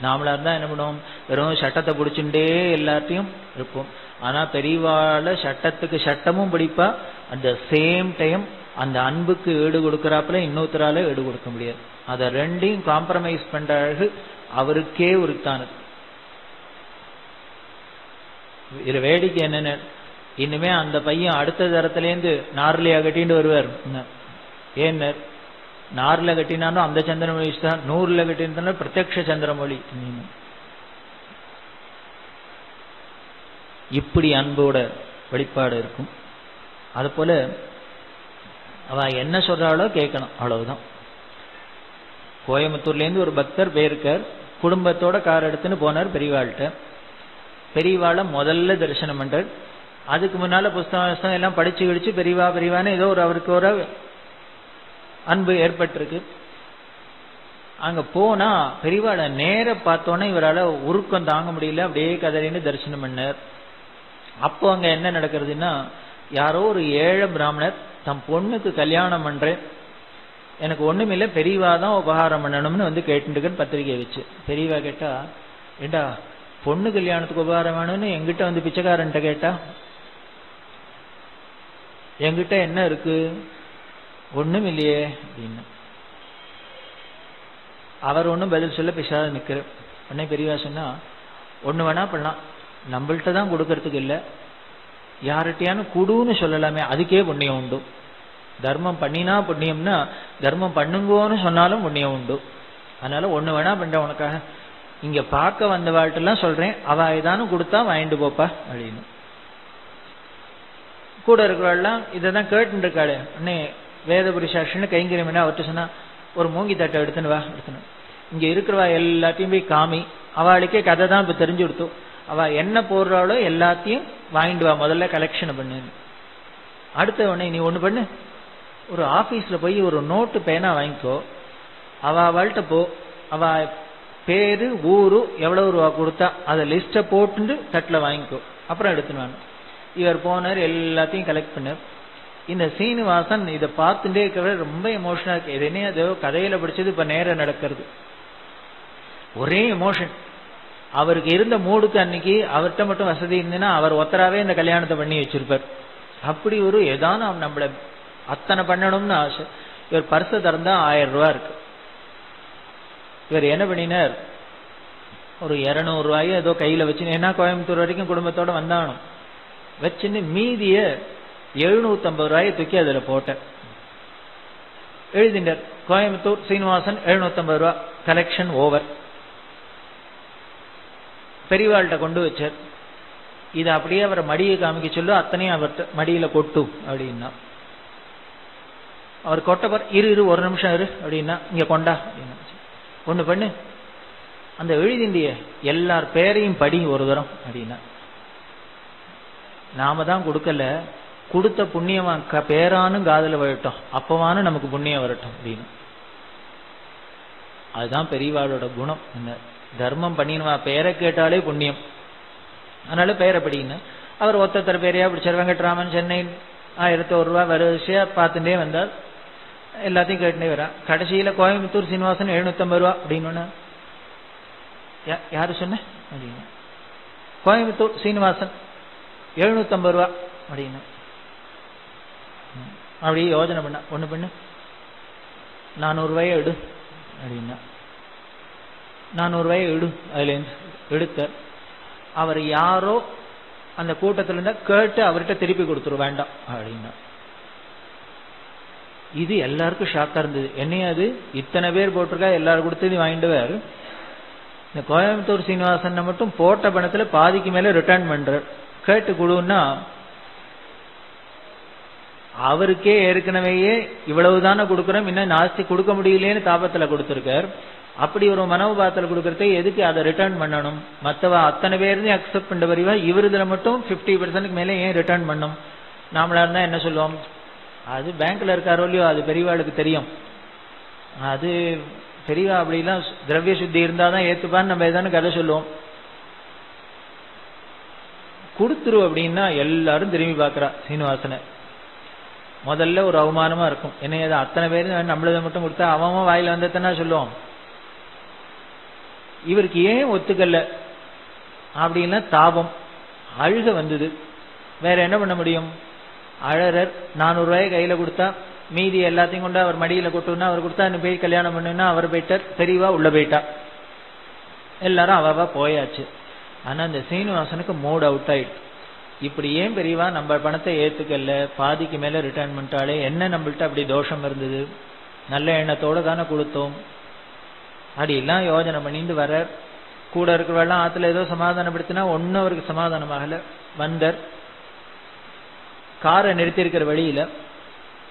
நாமளா இருந்தா என்ன பண்ணுவோம்? வெறும் சட்டத்தை பிடிச்சுட்டே எல்லாத்தையும் இருப்போம். ஆனா பெரியவாள சட்டத்துக்கு சட்டமும் பிடிப்பா அந்த சேம் டைம் அந்த அன்புக்கு ஈடு கொடுக்கறாப்புல இன்னொருத்தரால ஈடு கொடுக்க முடியாது. அதை ரெண்டையும் காம்ப்ரமைஸ் பண்ற அழகு அவருக்கே உரித்தானது. இது வேடிக்கை என்னன்னு. இனிமே அந்த பையன் அடுத்த தரத்திலேருந்து நார்லியா கட்டின்னு வருவார். ஏன்னர் நார்ல கட்டினாலும் அந்த சந்திரமொழி தான் நூறுல கட்டினா பிரத்யக்ஷ சந்திரமொழி. இப்படி அன்போட வெளிப்பாடு இருக்கும். அது போல அவ என்ன சொல்றாளோ கேட்கணும் அவ்வளவுதான். கோயம்புத்தூர்லேருந்து ஒரு பக்தர் போயிருக்கார். குடும்பத்தோட கார் எடுத்துன்னு போனார் பெரியவாள்கிட்ட. பெரியவாளை முதல்ல தரிசனம் பண்றார். அதுக்கு முன்னால புஸ்தகம் எல்லாம் படிச்சு கிடிச்சு பெரியவா பெரியவான்னு ஏதோ ஒரு அவருக்கு ஒரு அன்பு ஏற்பட்டிருக்கு. அங்க போனா பெரியவாளை நேர பார்த்தோன்னே இவரால உருக்கம் தாங்க முடியல. அப்படியே கதறின்னு தரிசனம் பண்ணார். அப்போ அங்க என்ன நடக்கிறதுன்னா யாரோ ஒரு ஏழை பிராமணர் தம் பொண்ணுக்கு கல்யாணம் பண்றேன். எனக்கு ஒண்ணுமில்ல பெரியவா தான் உபகாரம் பண்ணணும்னு வந்து கேட்டுருக்கேன் பத்திரிகை வச்சு. பெரியவா கேட்டா ஏண்டா பொண்ணு கல்யாணத்துக்கு உபகாரம் வேணும்னு எங்கிட்ட வந்து பிச்சைக்காரன்ட்ட கேட்டா? என்கிட்ட என்ன இருக்கு? ஒண்ணும் இல்லையே அப்படின்னு. அவர் ஒன்றும் பதில் சொல்ல பிசாத நிற்கிற உடனே பெரியவா சொன்னா ஒன்று வேணா பண்ணலாம். நம்மள்ட்ட தான் கொடுக்கறதுக்கு இல்லை. யார்கிட்டயானு குடுன்னு சொல்லலாமே அதுக்கே புண்ணியம் உண்டு. தர்மம் பண்ணினா புண்ணியம்னா தர்மம் பண்ணுங்கோன்னு சொன்னாலும் புண்ணியம் உண்டு. அதனால ஒண்ணு வேணா பண்ணுறேன் உனக்காக. இங்க பார்க்க வந்த வாழ்ட்டெல்லாம் சொல்றேன். அவ ஏதானும் கொடுத்தா வாங்கிட்டு போப்பா அப்படின்னு. கூட இருக்கிறவெல்லாம் இதை தான் கேட்டு இருக்காளே அண்ணே வேத சாஸ்திரன்னு கைங்கரியம்னா அவர்கிட்ட சொன்னா ஒரு மூங்கி தட்டை எடுத்துன்னு வா எடுத்துன்னு. இங்க இருக்கிறவா எல்லாத்தையும் போய் காமி. அவளுக்கே கதை தான் இப்ப தெரிஞ்சு கொடுத்தோம். அவ என்ன போடுறாளோ எல்லாத்தையும் வாங்கிட்டு வா முதல்ல கலெக்ஷன் பண்ணு அடுத்த உடனே நீ ஒண்ணு பண்ணு. ஒரு ஆபீஸ்ல போய் ஒரு நோட்டு பேனா வாங்கிக்கோ. அவ அவள்கிட்ட போ. அவ பேரு ஊரு எவ்வளவு ரூபா கொடுத்தா அதை லிஸ்ட போட்டு தட்டுல வாங்கிக்கோ. அப்புறம் எடுத்துன்னு இவர் போனார் எல்லாத்தையும் கலெக்ட் பண்ணார் இந்த சீனிவாசன் இதை பார்த்துட்டே இருக்கிற ரொம்ப எமோஷனா இருக்கு. இது என்ன ஏதோ கதையில படிச்சது இப்ப நேரம் நடக்கிறது. ஒரே எமோஷன் அவருக்கு இருந்த மூடுக்கு அன்னைக்கு அவர்கிட்ட மட்டும் வசதி இருந்ததுன்னா அவர் ஒத்தராவே இந்த கல்யாணத்தை பண்ணி வச்சிருப்பார். அப்படி ஒரு ஏதானும் நம்மளை அத்தனை பண்ணணும்னு ஆசை. இவர் பர்ச திறந்தா ஆயிரம் ரூபா இருக்கு. இவர் என்ன பண்ணினார்? ஒரு இருநூறு ரூபாயோ ஏதோ கையில வச்சுன்னு ஏன்னா கோயம்புத்தூர் வரைக்கும் குடும்பத்தோட வந்தானும் வச்சுன்னு மீதிய எழுநூத்தம்பது ரூபாயை தூக்கி அதுல போட்டேன் எழுதினர் கோயம்புத்தூர் சீனிவாசன் எழுநூத்தம்பது ரூபா கலெக்ஷன் ஓவர் பெரியவாள்கிட்ட கொண்டு வச்சார். இது அப்படியே அவரை மடியை காமிக்க சொல்லு அத்தனையும் அவர்கிட்ட மடியில கொட்டு அப்படின்னா. அவர் கொட்டப்பர் இரு இரு ஒரு நிமிஷம் இரு அப்படின்னா இங்க கொண்டா அப்படின்னா ஒண்ணு பண்ணு. அந்த எழுதிண்டிய எல்லார் பேரையும் படி ஒரு தரம் அப்படின்னா. நாம தான் கொடுக்கல. கொடுத்த புண்ணியமா பேரானும் காதல வரட்டும் அப்பவானு நமக்கு புண்ணியம் வரட்டும் அப்படின்னு. அதுதான் பெரியவாளோட குணம் என்ன? தர்மம் பண்ணினுவா? பெயரை கேட்டாலே புண்ணியம். அதனால பெயரை படிக்கணும் அவர் ஒத்தத்தர் பேரையா பிடிச்சார். வெங்கட்ராமன் சென்னை ஆயிரத்தி ஒரு ரூபா வரிசையா பார்த்துட்டே வந்தார். எல்லாத்தையும் கேட்டுட்டே வரா கடைசியில கோயம்புத்தூர் சீனிவாசன் எழுநூத்தம்பது ரூபா அப்படின்னு யாரு சொன்ன? அப்படின்னு. கோயம்புத்தூர் சீனிவாசன் எழுநூத்தம்பது ரூபா அப்படின்னு. அப்படியே யோஜனை பண்ண. ஒண்ணு பண்ணு. நானூறுரூவாயே எடு அப்படின்னா. நானூறு ரூபாய எடு அதுலேருந்து எடுத்த அவர் யாரோ அந்த கூட்டத்துல இருந்தா கேட்டு அவர்கிட்ட திருப்பி கொடுத்துரு வேண்டாம் அப்படின்னா. இது எல்லாருக்கும் ஷாக்கா இருந்தது. என்னையாது இத்தனை பேர் போட்டிருக்கா எல்லாரும் கொடுத்தது வாங்கிடுவார் இந்த கோயம்புத்தூர் சீனிவாசன் மட்டும் போட்ட பணத்துல பாதிக்கு மேல ரிட்டர்ன் பண்றார். கேட்டு கொடுன்னா அவருக்கே ஏற்கனவேயே இவ்வளவுதானே கொடுக்குறோம் இன்னும் நாஸ்தி கொடுக்க முடியலேன்னு தாபத்துல கொடுத்திருக்கார். அப்படி ஒரு மனோபாத்துல கொடுக்கறதை எதுக்கு அதை ரிட்டர்ன் பண்ணணும்? மத்தவ அத்தனை பேருந்தையும் அக்செப்ட் பண்ண வரிவா இவர் இதுல மட்டும் பிப்டி பர்சன்ட்க்கு மேலே ஏன் ரிட்டர்ன் பண்ணும்? நாமளா இருந்தா என்ன சொல்லுவோம்? அது பேங்க்ல இருக்காரோ இல்லையோ அது பெரியவாளுக்கு தெரியும். அது பெரியவா அப்படிலாம் திரவிய சுத்தி இருந்தாதான் ஏத்துப்பான்னு நம்ம ஏதானு கதை சொல்லுவோம். கொடுத்துரு அப்படின்னா எல்லாரும் திரும்பி பாக்குறா சீனிவாசனை. முதல்ல ஒரு அவமானமா இருக்கும். என்ன ஏதோ அத்தனை பேரும் நம்மளதை மட்டும் கொடுத்தா அவன் வாயில வந்ததுன்னா சொல்லுவோம். இவருக்கு ஏன் ஒத்துக்கல? அப்படின்னா தாபம். அழுக வந்தது. வேற என்ன பண்ண முடியும்? அழறர். நானூறு ரூபாய் கையில கொடுத்தா மீதி எல்லாத்தையும் கொண்டு அவர் மடியில கொட்டுனா அவர் கொடுத்தா என்ன போய் கல்யாணம் பண்ணுன்னா அவர் போயிட்டார். பெரியவா உள்ள போயிட்டா. எல்லாரும் அவவா போயாச்சு. ஆனா அந்த சீனிவாசனுக்கு மூட் அவுட் ஆயிடுச்சு. இப்படி ஏன் பெரியவா நம்ம பணத்தை ஏத்துக்கல? பாதிக்கு மேல ரிட்டர்ன் பண்ணிட்டாலே என்ன நம்மள்ட்ட அப்படி தோஷம் இருந்தது? நல்ல எண்ணத்தோட தானே கொடுத்தோம். அப்படி எல்லாம் யோஜனை பண்ணிட்டு வர கூட இருக்கிறவெல்லாம் ஆத்துல ஏதோ சமாதானப்படுத்தினா ஒன்னும் அவருக்கு சமாதானமாகல. வந்தர். காரை நிறுத்தியிருக்கிற வழியில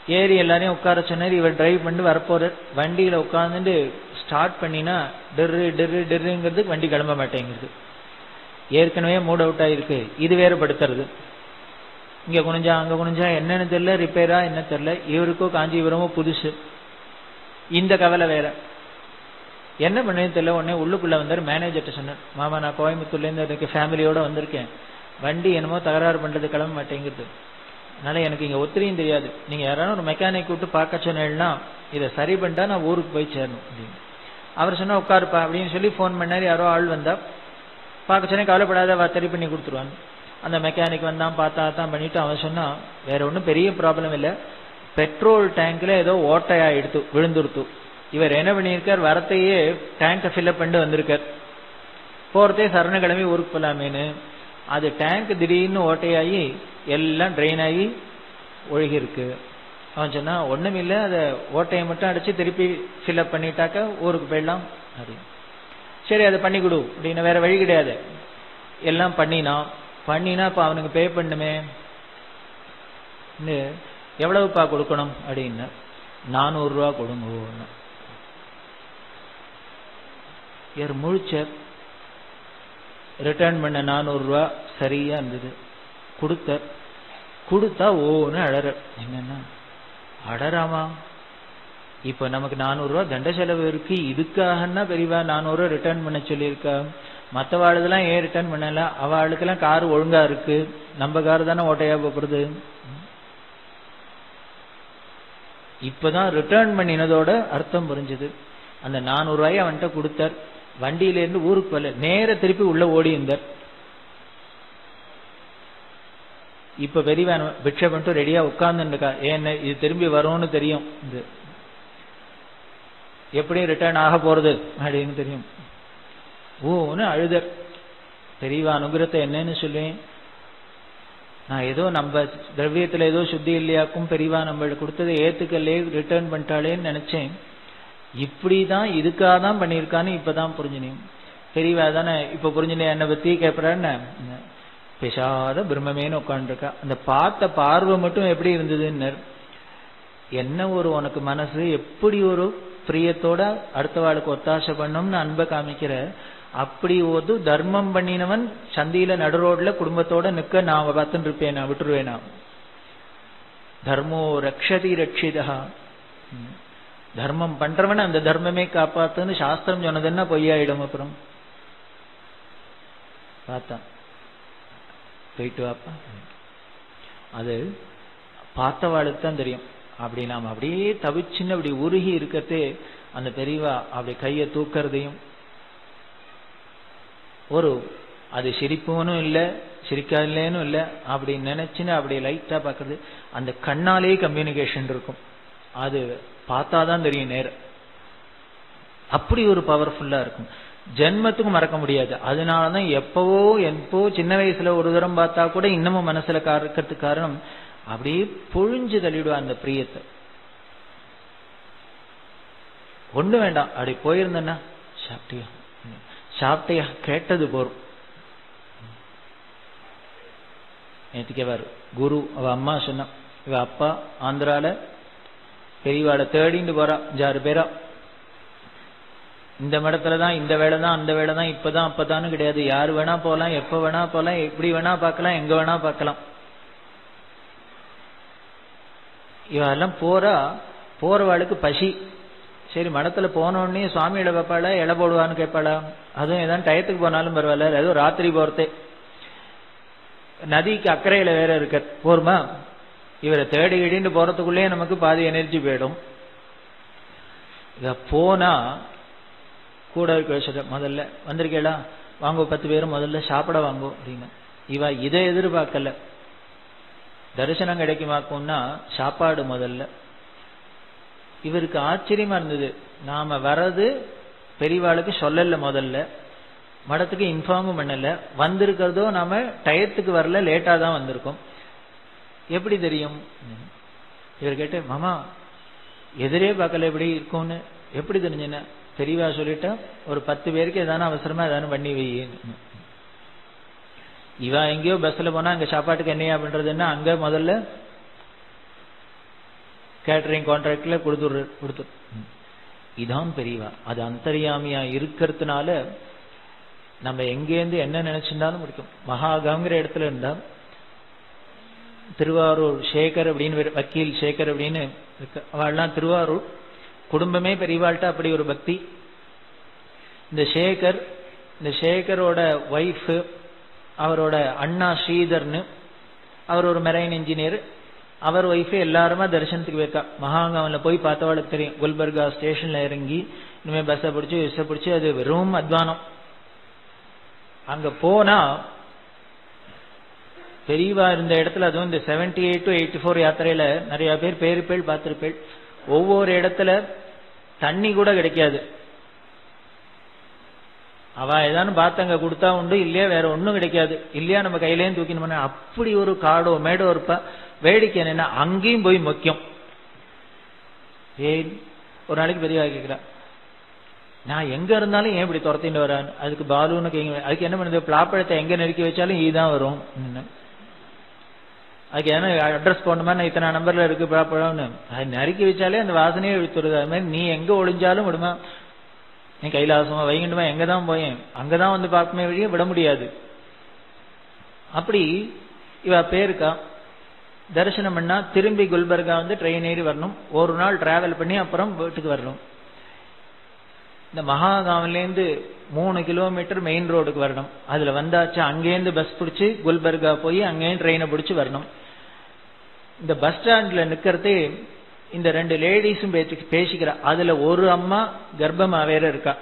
ஏறி எல்லாரையும் உட்கார சொன்னார். இவர் டிரைவ் பண்ணிட்டு வரப்போறார். வண்டியில உட்கார்ந்துட்டு ஸ்டார்ட் பண்ணினா டிர்ரு டிர்ரு டிர்ருங்கிறதுக்கு வண்டி கிளம்ப மாட்டேங்குது. ஏற்கனவே மூட் அவுட் ஆயிருக்கு. இது வேறுபடுத்துறது இங்க குனிஞ்சா அங்க குனிஞ்சா என்னன்னு தெரியல ரிப்பேரா என்ன தெரியல. இவருக்கும் காஞ்சிபுரமும் புதுசு. இந்த கவலை வேற. என்ன பண்ணேன்னு தெரியல. உடனே உள்ளுக்குள்ள வந்தார் மேனேஜர்கிட்ட சொன்னார் மாமா நான் கோயம்புத்தூர்லேருந்து அதுக்கு ஃபேமிலியோட வந்திருக்கேன். வண்டி என்னமோ தகராறு பண்ணுறது கிளம்ப மாட்டேங்குது. அதனால எனக்கு இங்கே ஒத்திரியும் தெரியாது. நீங்கள் யாராலும் ஒரு மெக்கானிக் விட்டு பார்க்க சொன்னேன்னா இதை சரி பண்ணிட்டா நான் ஊருக்கு போய் சேரணும் அப்படின்னு. அவர் சொன்னால் உட்காருப்பா அப்படின்னு சொல்லி ஃபோன் பண்ணாரு. யாரோ ஆள் வந்தா பார்க்க சொன்னே கவலைப்படாத வா சரி பண்ணி கொடுத்துருவான்னு. அந்த மெக்கானிக் வந்தான் பார்த்தா தான் பண்ணிட்டு அவன் சொன்னால் வேற ஒன்றும் பெரிய ப்ராப்ளம் இல்லை. பெட்ரோல் டேங்க்ல ஏதோ ஓட்டையா எடுத்து விழுந்துருத்து. இவர் என்ன பண்ணியிருக்கார்? வரத்தையே டேங்கை ஃபில்அப் பண்ணிட்டு வந்திருக்கார். போகிறதே சரண கிளம்பி ஊருக்கு போகலாமேன்னு அது டேங்க் திடீர்னு ஓட்டையாகி எல்லாம் ட்ரெயின் ஆகி ஒழுகியிருக்கு. அவன் சொன்னால் ஒன்றும் இல்லை அதை ஓட்டையை மட்டும் அடித்து திருப்பி ஃபில்லப் பண்ணிட்டாக்க ஊருக்கு போயிடலாம். அப்படின்னு சரி அதை பண்ணி கொடு. அப்படின்னு வேற வழி கிடையாது. எல்லாம் பண்ணினான். பண்ணினா இப்போ அவனுக்கு பே பண்ணுமே எவ்வளவுப்பா கொடுக்கணும்? அப்படின்னு. நானூறுரூவா கொடுங்க இவர் முழிச்சர் ரிட்டர்ன் பண்ண நானூறுரூவா சரியாக சரியா இருந்தது. கொடுத்தார் கொடுத்தா ஓன்னு அழற என்னன்னா அடறாமா? இப்ப நமக்கு நானூறுரூவா தண்ட செலவு இருக்கு. இதுக்காகன்னா பெரியவா நானூறு ரிட்டர்ன் பண்ண சொல்லியிருக்கா? மற்ற வாழ்க்கெல்லாம் ஏன் ரிட்டர்ன் பண்ணல? அவளுக்கெல்லாம் கார் ஒழுங்கா இருக்கு. நம்ம கார் தானே ஓட்டையா போகிறது இப்பதான் ரிட்டர்ன் பண்ணினதோட அர்த்தம் புரிஞ்சது. அந்த நானூறு ரூபாய் அவன்கிட்ட கொடுத்தார். வண்டியிலேருந்து ஊருக்கு வரல. நேர திருப்பி உள்ள ஓடி இருந்தார். இப்ப பெரியவன் பிக்ஷை பண்ணிட்டு ரெடியா உட்கார்ந்துருக்கா. ஏன் இது திரும்பி வரும்னு தெரியும். இது எப்படியும் ரிட்டர்ன் ஆக போறது அப்படின்னு தெரியும். ஊன்னு அழுதர். பெரியவா அனுகிரத்தை என்னன்னு சொல்லுவேன் நான் ஏதோ நம்ம திரவியத்துல ஏதோ சுத்தி இல்லையாக்கும் பெரியவா நம்மளுக்கு கொடுத்ததை ஏத்துக்கலே ரிட்டர்ன் பண்ணிட்டாளேன்னு நினைச்சேன். இப்படிதான் இதுக்காக தான் பண்ணியிருக்கான்னு இப்பதான் புரிஞ்சுனேன். தெரியவா தானே? இப்ப புரிஞ்சுனே என்னை பத்தி கேட்பறான்னு பெசாத பிரம்மமேனு உட்காந்துருக்கா அந்த பார்த்த பார்வை மட்டும் எப்படி இருந்ததுன்னு என்ன ஒரு உனக்கு மனசு? எப்படி ஒரு பிரியத்தோட அடுத்த வாழ்க்கை ஒத்தாசை பண்ணும்னு அன்பை காமிக்கிற? அப்படி ஒரு தர்மம் பண்ணினவன் சந்தியில நடுரோட்ல குடும்பத்தோட நிக்க நான் பார்த்துட்டு இருப்பேன் நான் விட்டுருவேனா? தர்மோ ரக்ஷதி ரட்சிதா தர்மம் பண்றவன அந்த தர்மமே காப்பாத்துன்னு சாஸ்திரம் சொன்னதுன்னா பொய்யாயிடும் அப்புறம். பார்த்தான் போயிட்டு வாப்பா. அது பார்த்தவாளுக்கு தான் தெரியும். அப்படி நாம் அப்படியே தவிச்சுன்னு அப்படி உருகி இருக்கிறதே அந்த பெரியவா அப்படி கையை தூக்கிறதையும். ஒரு அது சிரிப்புனும் இல்லை சிரிக்காதுலேன்னு இல்லை அப்படி நினைச்சுன்னு அப்படி லைட்டா பார்க்கறது. அந்த கண்ணாலே கம்யூனிகேஷன் இருக்கும். அது பார்த்தாதான் தெரியும் நேரம் அப்படி ஒரு பவர்ஃபுல்லா இருக்கும். ஜென்மத்துக்கு மறக்க முடியாது. அதனாலதான் எப்பவோ எப்போ சின்ன வயசுல ஒரு தரம் பார்த்தா கூட இன்னமும் மனசுல இருக்கிறதுக்கு காரணம் அப்படியே பொழிஞ்சு தள்ளிடுவா அந்த பிரியத்தை. ஒண்ணு வேண்டாம். அப்படி போயிருந்தேன்னா சாப்பிட்டியா? சாப்பிட்டையா? கேட்டது போரும். நேற்றுக்கேவார் குரு அவ அம்மா சொன்னான் இவ அப்பா ஆந்திரால பெரியவாளை தேடிண்டு போறா அஞ்சாறு பேரா. இந்த மடத்துல தான் இந்த வேலை தான் அந்த வேலை தான் இப்பதான் அப்பதான்னு கிடையாது. யாரு வேணா போகலாம் எப்ப வேணா போகலாம் எப்படி வேணா பார்க்கலாம் எங்க வேணா பார்க்கலாம். இவெல்லாம் போறா போறவாளுக்கு பசி. சரி மடத்துல போன உடனே சுவாமி இலை வைப்பாளா இலை போடுவான்னு கேட்பாளா? அதுவும் ஏதாவது டயத்துக்கு போனாலும் பரவாயில்ல அதுவும் ராத்திரி போறதே. நதிக்கு அக்கறையில வேற இருக்க போருமா? இவரை தேடி இடிந்து போறதுக்குள்ளே நமக்கு பாதி எனர்ஜி போயிடும். இத போனா கூட இருக்க முதல்ல வந்திருக்கேடா வாங்கோ பத்து பேரும் முதல்ல சாப்பிட வாங்கோ அப்படின்னு. இவ இதை எதிர்பார்க்கல. தரிசனம் கிடைக்குமாக்கும்னா சாப்பாடு முதல்ல. இவருக்கு ஆச்சரியமா இருந்தது. நாம வர்றது பெரியவாளுக்கு சொல்லல முதல்ல. மடத்துக்கு இன்ஃபார்மும் பண்ணல. வந்திருக்கிறதோ நாம டயத்துக்கு வரல லேட்டா தான் வந்திருக்கோம். எப்படி தெரியும்? இவர் கேட்ட மாமா எதிரே பார்க்கல எப்படி இருக்கும்னு? எப்படி தெரிஞ்சுன தெரியவா சொல்லிட்டா ஒரு பத்து பேருக்கு எதான அவசரமா எதானு பண்ணி வையின்னு. இவா எங்கேயோ பஸ்ல போனா அங்க சாப்பாட்டுக்கு என்னையா பண்றதுன்னா அங்க முதல்ல கேட்டரிங் கான்ட்ராக்ட்ல கொடுத்துரு கொடுத்து இதான் பெரியவா. அது அந்தரியாமியா இருக்கிறதுனால நம்ம எங்கேருந்து என்ன நினைச்சிருந்தாலும் முடிக்கும். மகாகாங்கிற இடத்துல இருந்தா திருவாரூர் சேகர் அப்படின்னு வக்கீல் சேகர் அப்படின்னு இருக்கு. அவள்லாம் திருவாரூர். குடும்பமே பெரியவாள்கிட்ட அப்படி ஒரு பக்தி. இந்த சேகர் இந்த சேகரோட ஒய்ஃபு அவரோட அண்ணா ஸ்ரீதர்னு அவர் ஒரு மெரைன் இன்ஜினியர் அவர் ஒய்ஃபு எல்லாருமா தரிசனத்துக்கு வைக்கா மகாங்காவில போய் பார்த்தவாளுக்கு தெரியும். குல்பர்கா ஸ்டேஷன்ல இறங்கி இனிமேல் பஸ்ஸை பிடிச்சி பஸ்ஸை பிடிச்சி அது வெறும் அத்வானம். அங்க போனா பெரியவா இருந்த இடத்துல அதுவும் இந்த seventy eight to eighty four யாத்திரையில நிறைய பேர் பேருப்பேள் பேர் பார்த்திருப்பேள். ஒவ்வொரு இடத்துல தண்ணி கூட கிடைக்காது. அவ ஏதானு பாத்தங்க கொடுத்தா உண்டு இல்லையா வேற ஒண்ணும் கிடைக்காது. இல்லையா நம்ம கையிலேயும் தூக்கினோம்னா அப்படி ஒரு காடோ மேடோ இருப்பா. வேடிக்கை என்னன்னா அங்கேயும் போய் முக்கியம். ஏன் ஒரு நாளைக்கு பெரியவா கேட்கிறா நான் எங்க இருந்தாலும் ஏன் இப்படி துரத்திட்டு வரான் அதுக்கு பாலுன்னு கேங்க அதுக்கு என்ன பண்ணுது? பிளாப்பழத்தை எங்க நெருக்கி வச்சாலும் ஈ தான் வரும். அதுக்கு ஏன்னா அட்ரஸ் போடணுமா நான் இத்தனை நம்பர்ல இருக்கு பிளாப்பழம்னு அது நறுக்கி வச்சாலே அந்த வாசனையே இழுத்துருது அது மாதிரி நீ எங்க ஒளிஞ்சாலும் விடுமா? நீ கைலாசமா வைகுண்டமா எங்க தான் போயேன்? அங்கதான் வந்து பார்க்குமே வழியே விட முடியாது. அப்படி இவ பேருக்கா தரிசனம் பண்ணா திரும்பி குல்பர்கா வந்து ட்ரெயின் ஏறி வரணும். ஒரு நாள் டிராவல் பண்ணி அப்புறம் வீட்டுக்கு வரணும். இந்த மகாகாவிலேருந்து மூணு கிலோமீட்டர் மெயின் ரோடுக்கு வரணும். அதுல வந்தாச்சு அங்கேருந்து பஸ் பிடிச்சி குல்பர்கா போய் அங்கேயும் ட்ரெயினை பிடிச்சி வரணும். இந்த பஸ் ஸ்டாண்ட்ல நிக்கிறதே இந்த ரெண்டு லேடிஸும் பேசிக்கிறா அதுல ஒரு அம்மா கர்ப்பமா வேற இருக்கா?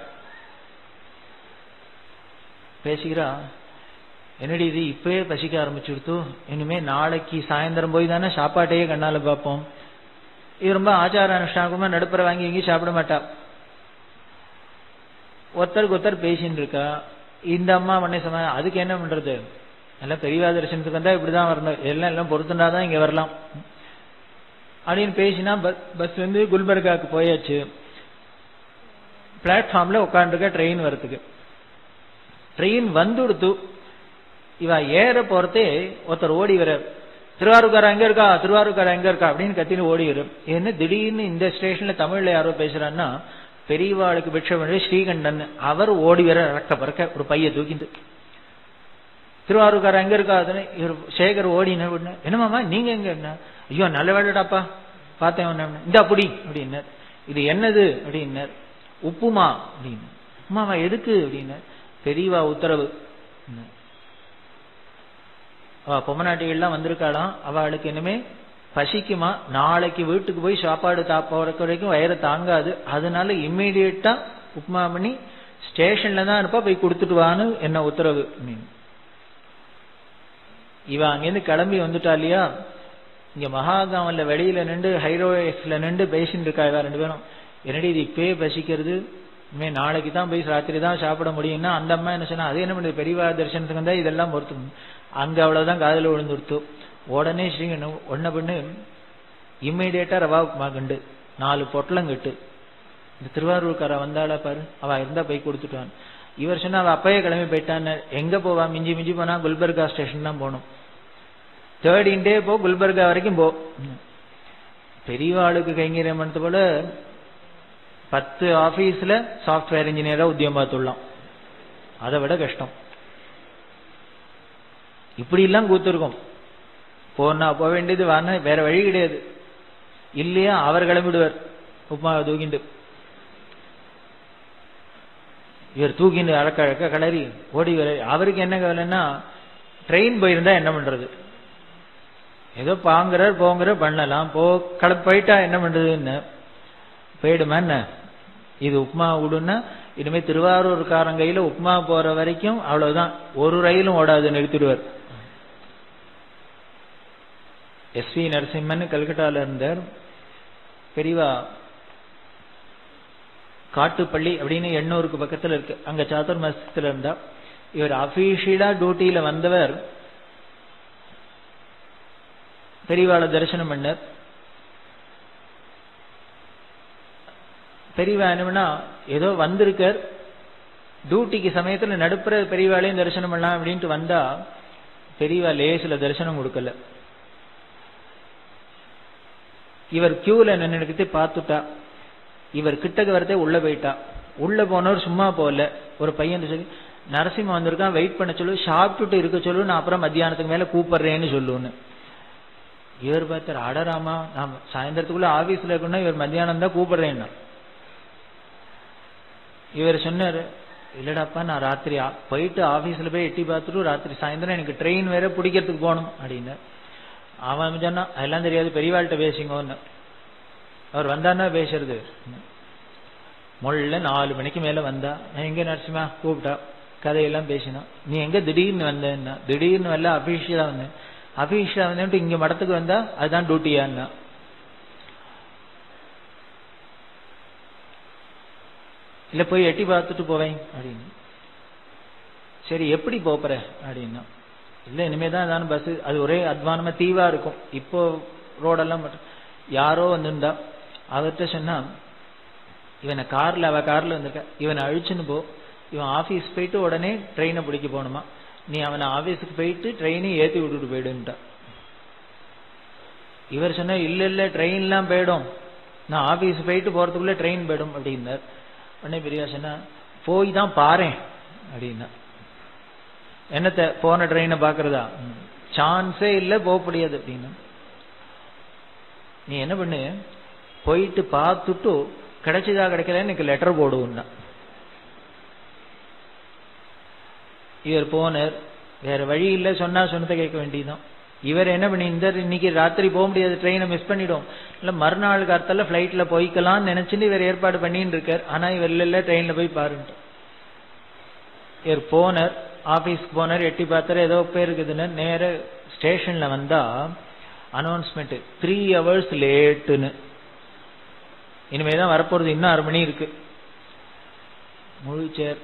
பேசிக்கிறா என்னடி இது இப்பவே பசிக்க ஆரம்பிச்சுடுத்து இனிமே நாளைக்கு சாயந்தரம் போய் தானே சாப்பாட்டையே கண்ணால பார்ப்போம் இது ரொம்ப ஆச்சார அனுஷ்டானமா நடுப்புற வாங்கி எங்கேயும் சாப்பிட மாட்டா. ஒருத்தருக்கு ஒருத்தர் பேசின்னு இருக்கா இந்த அம்மா உடனே சொன்ன அதுக்கு என்ன பண்றது? எல்லாம் பெரியவா தரிசனத்துக்கு வந்தா இப்படிதான் வரணும். எல்லாம் எல்லாம் பொறுத்துனாதான் இங்க வரலாம். அப்படின்னு பேசினா பஸ் வந்து குல்பர்காக்கு போயாச்சு. பிளாட்ஃபார்ம்ல உட்காந்துருக்க ட்ரெயின் வரத்துக்கு ட்ரெயின் வந்துடுத்து இவ ஏற போறதே ஒருத்தர் ஓடி வர. திருவாரூர்காரா எங்க இருக்கா? திருவாரூர்காரா எங்க இருக்கா? அப்படின்னு கத்தின்னு ஓடி வரும். என்ன திடீர்னு இந்த ஸ்டேஷன்ல தமிழ்ல யாரோ பேசுறான்னா பெரியவாளுக்கு பிட்சை பண்ணி ஸ்ரீகண்டன். அவர் ஓடி வர ரக்க பறக்க ஒரு பைய தூக்கிட்டு. திருவாரூர்கார் எங்க இருக்கா அதுன்னு சேகர் ஓடி என்ன என்னமாமா நீங்க எங்க என்ன? ஐயோ நல்ல வேலைடாப்பா. பார்த்தேன் இந்த அப்படி அப்படின்னார். இது என்னது? அப்படின்னார். உப்புமா அப்படின்னு. உப்புமாவா எதுக்கு? அப்படின்னு பெரியவா உத்தரவு. அவ பொம்மநாட்டிகள்லாம் வந்திருக்காளாம். அவளுக்கு இனிமே பசிக்குமா? நாளைக்கு வீட்டுக்கு போய் சாப்பாடு தாப்பறக்கு வரைக்கும் வயிறு தாங்காது. அதனால இம்மிடியட்டா உப்புமா பண்ணி ஸ்டேஷன்ல தான் இருப்பா போய் கொடுத்துட்டு வான்னு என்ன உத்தரவு? இவ அங்கேருந்து கிளம்பி வந்துட்டா இல்லையா? இங்க மகாகாமல்ல வெளியில நின்று ஹைரோஸ்ல நின்று பேசிட்டு இருக்கா இவ ரெண்டு பேரும். என்னடி இது இப்பயே பசிக்கிறது? இனிமே நாளைக்கு தான் போய் ராத்திரி தான் சாப்பிட முடியும்னா அந்த அம்மா என்ன சொன்னா அது என்ன பண்ணுது? பெரியவா தரிசனத்துக்கு வந்தா இதெல்லாம் பொறுத்து அங்க அவ்வளவுதான் காதல விழுந்துருத்து. உடனே ஸ்ரீங்க ஒன்ன பண்ணு இம்மிடியேட்டா ரவா உப்புமா கண்டு. நாலு பொட்டலம் கட்டு. இந்த திருவாரூர்கார வந்தாளா பாரு. அவ இருந்தா போய் கொடுத்துட்டான். இவர் சொன்னா அவ அப்பயே கிளம்பி போயிட்டான்னு. எங்க போவா? மிஞ்சி மிஞ்சி போனா குல்பர்கா ஸ்டேஷன் தான் போகணும். தேர்ட் இன்டே போ குல்பர்கா வரைக்கும் போ. பெரியவாளுக்கு கைங்கரியம் பண்ணது போல பத்து ஆபீஸ்ல சாஃப்ட்வேர் இன்ஜினியரா உத்தியம் பார்த்துள்ளோம் அதை விட கஷ்டம். இப்படி எல்லாம் கூத்துருக்கும். போனா போக வேண்டியது வான வேற வழி கிடையாது. இல்லையா? அவர் கிளம்பிடுவார். உப்புமா தூக்கிண்டு இவர் தூக்கின்னு அழக்க அழக்க கிளறி ஓடி வேலை அவருக்கு என்ன கவலைன்னா ட்ரெயின் போயிருந்தா என்ன பண்றது? ஏதோ பாங்குறார் போங்கிற பண்ணலாம். போ கல போயிட்டா என்ன பண்றதுன்னு. போயிடுமா என்ன? இது உப்மா விடுன்னா இனிமே திருவாரூர்காரன் கையில உப்மா போற வரைக்கும் அவ்வளவுதான். ஒரு ரயிலும் ஓடாது நிறுத்திடுவார் எஸ் வி நரசிம்மன் கல்கட்டால இருந்தார். பெரியவா காட்டுப்பள்ளி அப்படின்னு எண்ணூருக்கு பக்கத்துல இருக்கு. அங்க சாத்துர் மாசத்துல இருந்தா இவர் அபிஷியலா டியூட்டியில வந்தவர். பெரியவாளை தரிசனம் பண்ணார். பெரியவா என்னன்னா ஏதோ வந்திருக்கார். டியூட்டிக்கு சமயத்துல நடுப்புற பெரியவாளையும் தரிசனம் பண்ணலாம் அப்படின்ட்டு வந்தா பெரியவா லேசில தரிசனம் கொடுக்கல. இவர் கியூல நின்னுக்கிட்டு பார்த்துட்டா. இவர் கிட்டக்கு வரதே உள்ள போயிட்டா. உள்ள போனவர் சும்மா போகல. ஒரு பையன் சொல்லி நரசிம்ம வந்திருக்கான் வெயிட் பண்ண சொல்லு சாப்பிட்டுட்டு இருக்க சொல்லு நான் அப்புறம் மத்தியானத்துக்கு மேல கூப்பிடுறேன்னு சொல்லுன்னு. இவர் பார்த்தார் அடராமா நான் சாயந்தரத்துக்குள்ள ஆபீஸ்ல இருக்கணும்னா இவர் மத்தியானம் தான் கூப்பிடுறேன்னா. இவர் சொன்னார் இல்லடாப்பா நான் ராத்திரி போயிட்டு ஆபீஸ்ல போய் எட்டி பார்த்துட்டு ராத்திரி சாயந்தரம் எனக்கு ட்ரெயின் வேற பிடிக்கிறதுக்கு போகணும். அப்படின்னு. அவன் சொன்னா அதெல்லாம் தெரியாது பெரியவாள்கிட்ட பேசிங்கன்னு அவர் வந்தான்னா பேசுறது. முள்ள நாலு மணிக்கு மேல வந்தா எங்கே எங்க நரசிம்மா? கூப்பிட்டா கதையெல்லாம் பேசினா நீ எங்க திடீர்னு வந்தேன்னா? திடீர்னு வரல அபிஷியலா வந்தேன். அபிஷியலா வந்தேன்ட்டு இங்க மடத்துக்கு வந்தா அதுதான் டியூட்டியான்னா இல்ல போய் எட்டி பார்த்துட்டு போவேன். அப்படின்னு? சரி எப்படி போப்புற? அப்படின்னா? இல்ல இனிமேல் தான் ஏதாவது பஸ் அது ஒரே அத்வானமா தீவா இருக்கும். இப்போ ரோடெல்லாம் யாரோ வந்திருந்தா அவர்கிட்ட சொன்னா இவனை கார்ல அவ கார்ல வந்திருக்க. இவனை அழிச்சுன்னு போ. இவன் ஆபீஸ் போயிட்டு உடனே ட்ரெயினை பிடிக்க போகணுமா? நீ அவனை ஆபீஸுக்கு போயிட்டு ட்ரெயினை ஏத்தி விட்டுட்டு போயிடுன்ட்டா. இவர் சொன்ன இல்ல இல்ல ட்ரெயின்லாம் போயிடும். நான் ஆபீஸ் போயிட்டு போறதுக்குள்ள ட்ரெயின் போயிடும் அப்படின்னார். உடனே பெரியா சொன்னா போய் தான் பாரேன் அப்படின்னா என்னத்த போன ட்ரெயினை பாக்குறதா? சான்ஸே இல்ல போக முடியாது அப்படின்னா நீ என்ன பண்ணு போயிட்டு பார்த்துட்டு கிடைச்சதா கிடைக்கல எனக்கு லெட்டர் போடுவோம்னா. இவர் போனார். வேற வழி இல்ல சொன்னா சொன்னதை கேட்க வேண்டியதுதான். இவர் என்ன பண்ணி இந்த இன்னைக்கு ராத்திரி போக முடியாது ட்ரெயினை மிஸ் பண்ணிடும். இல்ல மறுநாள் காலத்தால பிளைட்ல போய்க்கலாம்னு நினைச்சுன்னு இவர் ஏற்பாடு பண்ணின்னு இருக்கார். ஆனா இவர் இல்ல ட்ரெயின்ல போய் பாருன்ட்டு. இவர் போனார். ஆபீஸ்க்கு போனார் எட்டி பார்த்தார் ஏதோ பேர் இருக்குதுன்னு. நேர ஸ்டேஷன்ல வந்தா அனௌன்ஸ்மெண்ட் த்ரீ ஹவர்ஸ் லேட்டுன்னு இனிமேதான் வரப்போறது இன்னும் அரை மணி இருக்கு. முழுச்சேர்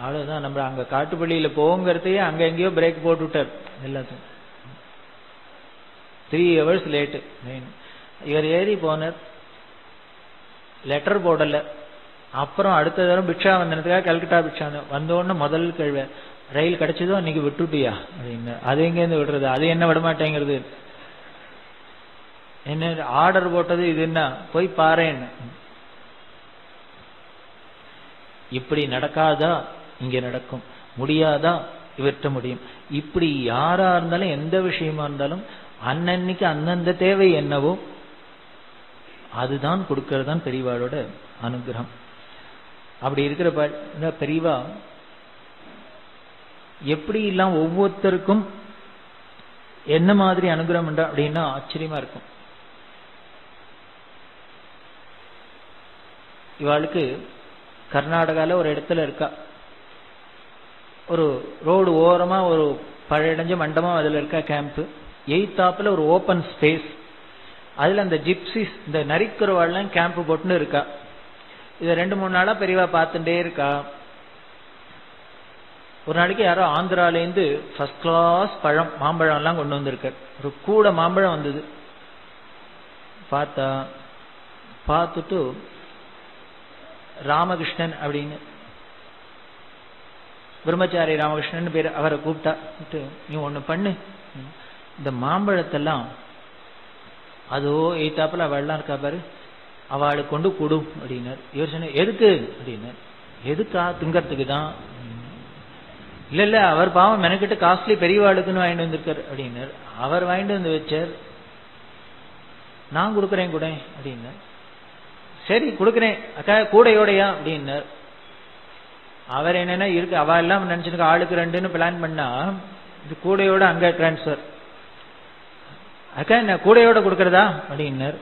அவ்வளவுதான். நம்ம அங்க காட்டுப்பள்ளியில போங்கிறதையே அங்க எங்கேயோ பிரேக் போட்டு விட்டார் எல்லாத்தையும் த்ரீ ஹவர்ஸ் லேட்டு இவர் ஏறி போனார். லெட்டர் போடல. அப்புறம் அடுத்த தடவை பிக்ஷா வந்தனத்துக்காக கல்கட்டா பிக்ஷா வந்தோடனே முதல் கேள்வி ரயில் கிடைச்சதோ அன்னைக்கு விட்டுட்டியா? அப்படின்னு. அது எங்கேருந்து விடுறது? அது என்ன விட மாட்டேங்கிறது என்ன ஆர்டர் போட்டது இது என்ன? போய் பாருன்னு இப்படி நடக்காதா? இங்க நடக்கும். முடியாதா? இவற்ற முடியும். இப்படி யாரா இருந்தாலும் எந்த விஷயமா இருந்தாலும் அன்னன்னைக்கு அந்தந்த தேவை என்னவோ அதுதான் கொடுக்கறது தான் பெரியவாளோட அனுகிரகம். அப்படி இருக்கிற பெரியவா எப்படி எல்லாம் ஒவ்வொருத்தருக்கும் என்ன மாதிரி அனுகிரகம் அப்படின்னா ஆச்சரியமா இருக்கும். இவாளுக்கு கர்நாடகாவில் ஒரு இடத்துல இருக்கா. ஒரு ரோடு ஓரமாக ஒரு பழையடைஞ்ச மண்டபம் அதில் இருக்கா கேம்ப்பு எய்த்தாப்புல ஒரு ஓப்பன் ஸ்பேஸ் அதில் அந்த ஜிப்சிஸ் இந்த நரிக்கிறவாள்லாம் கேம்ப் போட்டுன்னு இருக்கா. இதை ரெண்டு மூணு நாளாக பெரியவா பார்த்துட்டே இருக்கா. ஒரு நாளைக்கு யாரோ ஆந்திராலேருந்து ஃபர்ஸ்ட் கிளாஸ் பழம் மாம்பழம்லாம் கொண்டு வந்திருக்கார். ஒரு கூட மாம்பழம் வந்தது. பார்த்தா பார்த்துட்டு ராமகிருஷ்ணன் அப்படின்னு. பிரம்மச்சாரி ராமகிருஷ்ணன் பேர் அவரை கூப்பிட்டா நீ ஒன்று பண்ணு. இந்த மாம்பழத்தெல்லாம் அதோ எய்த்தாப்புல அவள்லாம் இருக்கா பாரு அவளை கொண்டு கொடும் அப்படின்னார். இவர் சொன்ன எதுக்கு? அப்படின்னார். எதுக்கா? திங்கறதுக்கு தான். இல்லை இல்லை அவர் பாவம் மெனக்கிட்டு காஸ்ட்லி பெரியவாளுக்குன்னு வாங்கிட்டு வந்திருக்கார். அப்படின்னார். அவர் வாங்கிட்டு வந்து வச்சார். நான் கொடுக்குறேன் கூட. அப்படின்னார். சரி கொடுக்குறேன். அக்கா கூடையோடையா? அப்படின்னார். அவர் என்னன்னா இருக்கு? அவ எல்லாம் நினைச்சிருக்க ஆளுக்கு ரெண்டுன்னு பிளான் பண்ணா இது கூடையோட அங்க டிரான்ஸ்பர் அக்கா என்ன கூடையோட கொடுக்கறதா? அப்படின்னார்.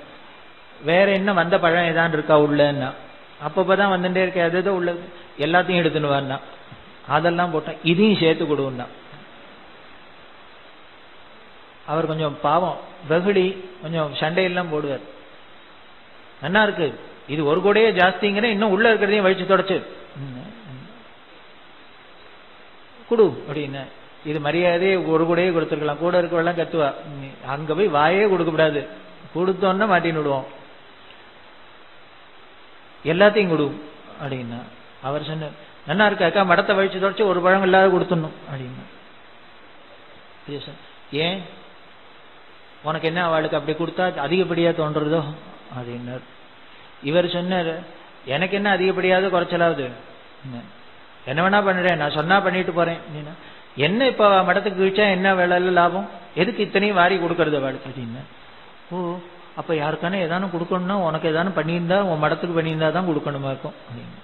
வேற என்ன வந்த பழம் ஏதான் இருக்கா உள்ளன்னா? அப்பப்பதான் வந்துட்டே இருக்க அது ஏதோ உள்ள எல்லாத்தையும் எடுத்துன்னு வரனா அதெல்லாம் போட்டேன். இதையும் சேர்த்து கொடுன்னா. அவர் கொஞ்சம் பாவம் வெகுளி கொஞ்சம் சண்டையெல்லாம் போடுவார். நல்லா இருக்கு இது ஒரு கூடையே ஜாஸ்திங்கிற இன்னும் உள்ள இருக்கிறதையும் வழிச்சு தொடச்சு. குடு அப்படின்னு. இது மரியாதையே ஒரு கூடையே கொடுத்துருக்கலாம். கூட இருக்கவெல்லாம் கத்துவா. அங்க போய் வாயே கொடுக்க கூடாது கொடுத்தோன்னா மாட்டின்னு விடுவோம். எல்லாத்தையும் கொடு அப்படின்னா. அவர் சொன்ன நல்லா இருக்காக்கா மடத்தை வழிச்சு தொடச்சு ஒரு பழம் இல்லாத கொடுத்துடணும். அப்படின்னா. ஏன்? உனக்கு என்ன அவளுக்கு அப்படி கொடுத்தா அதிகப்படியா தோன்றுறதோ? அப்படின்னார். இவர் சொன்னார் எனக்கு என்ன அதிகப்படியாவது குறைச்சலாவது? என்ன வேணா பண்ணுறேன் நான் சொன்னா பண்ணிட்டு போறேன். என்ன இப்போ மடத்துக்கு கழிச்சா என்ன வேலையில லாபம்? எதுக்கு இத்தனையும் வாரி கொடுக்கறது? வேலை அப்படின்னு ஓ அப்ப யாருக்கானே ஏதானும் கொடுக்கணும்னா உனக்கு ஏதானும் பண்ணியிருந்தா உன் மடத்துக்கு பண்ணியிருந்தா தான் கொடுக்கணுமா இருக்கும்? அப்படின்னு.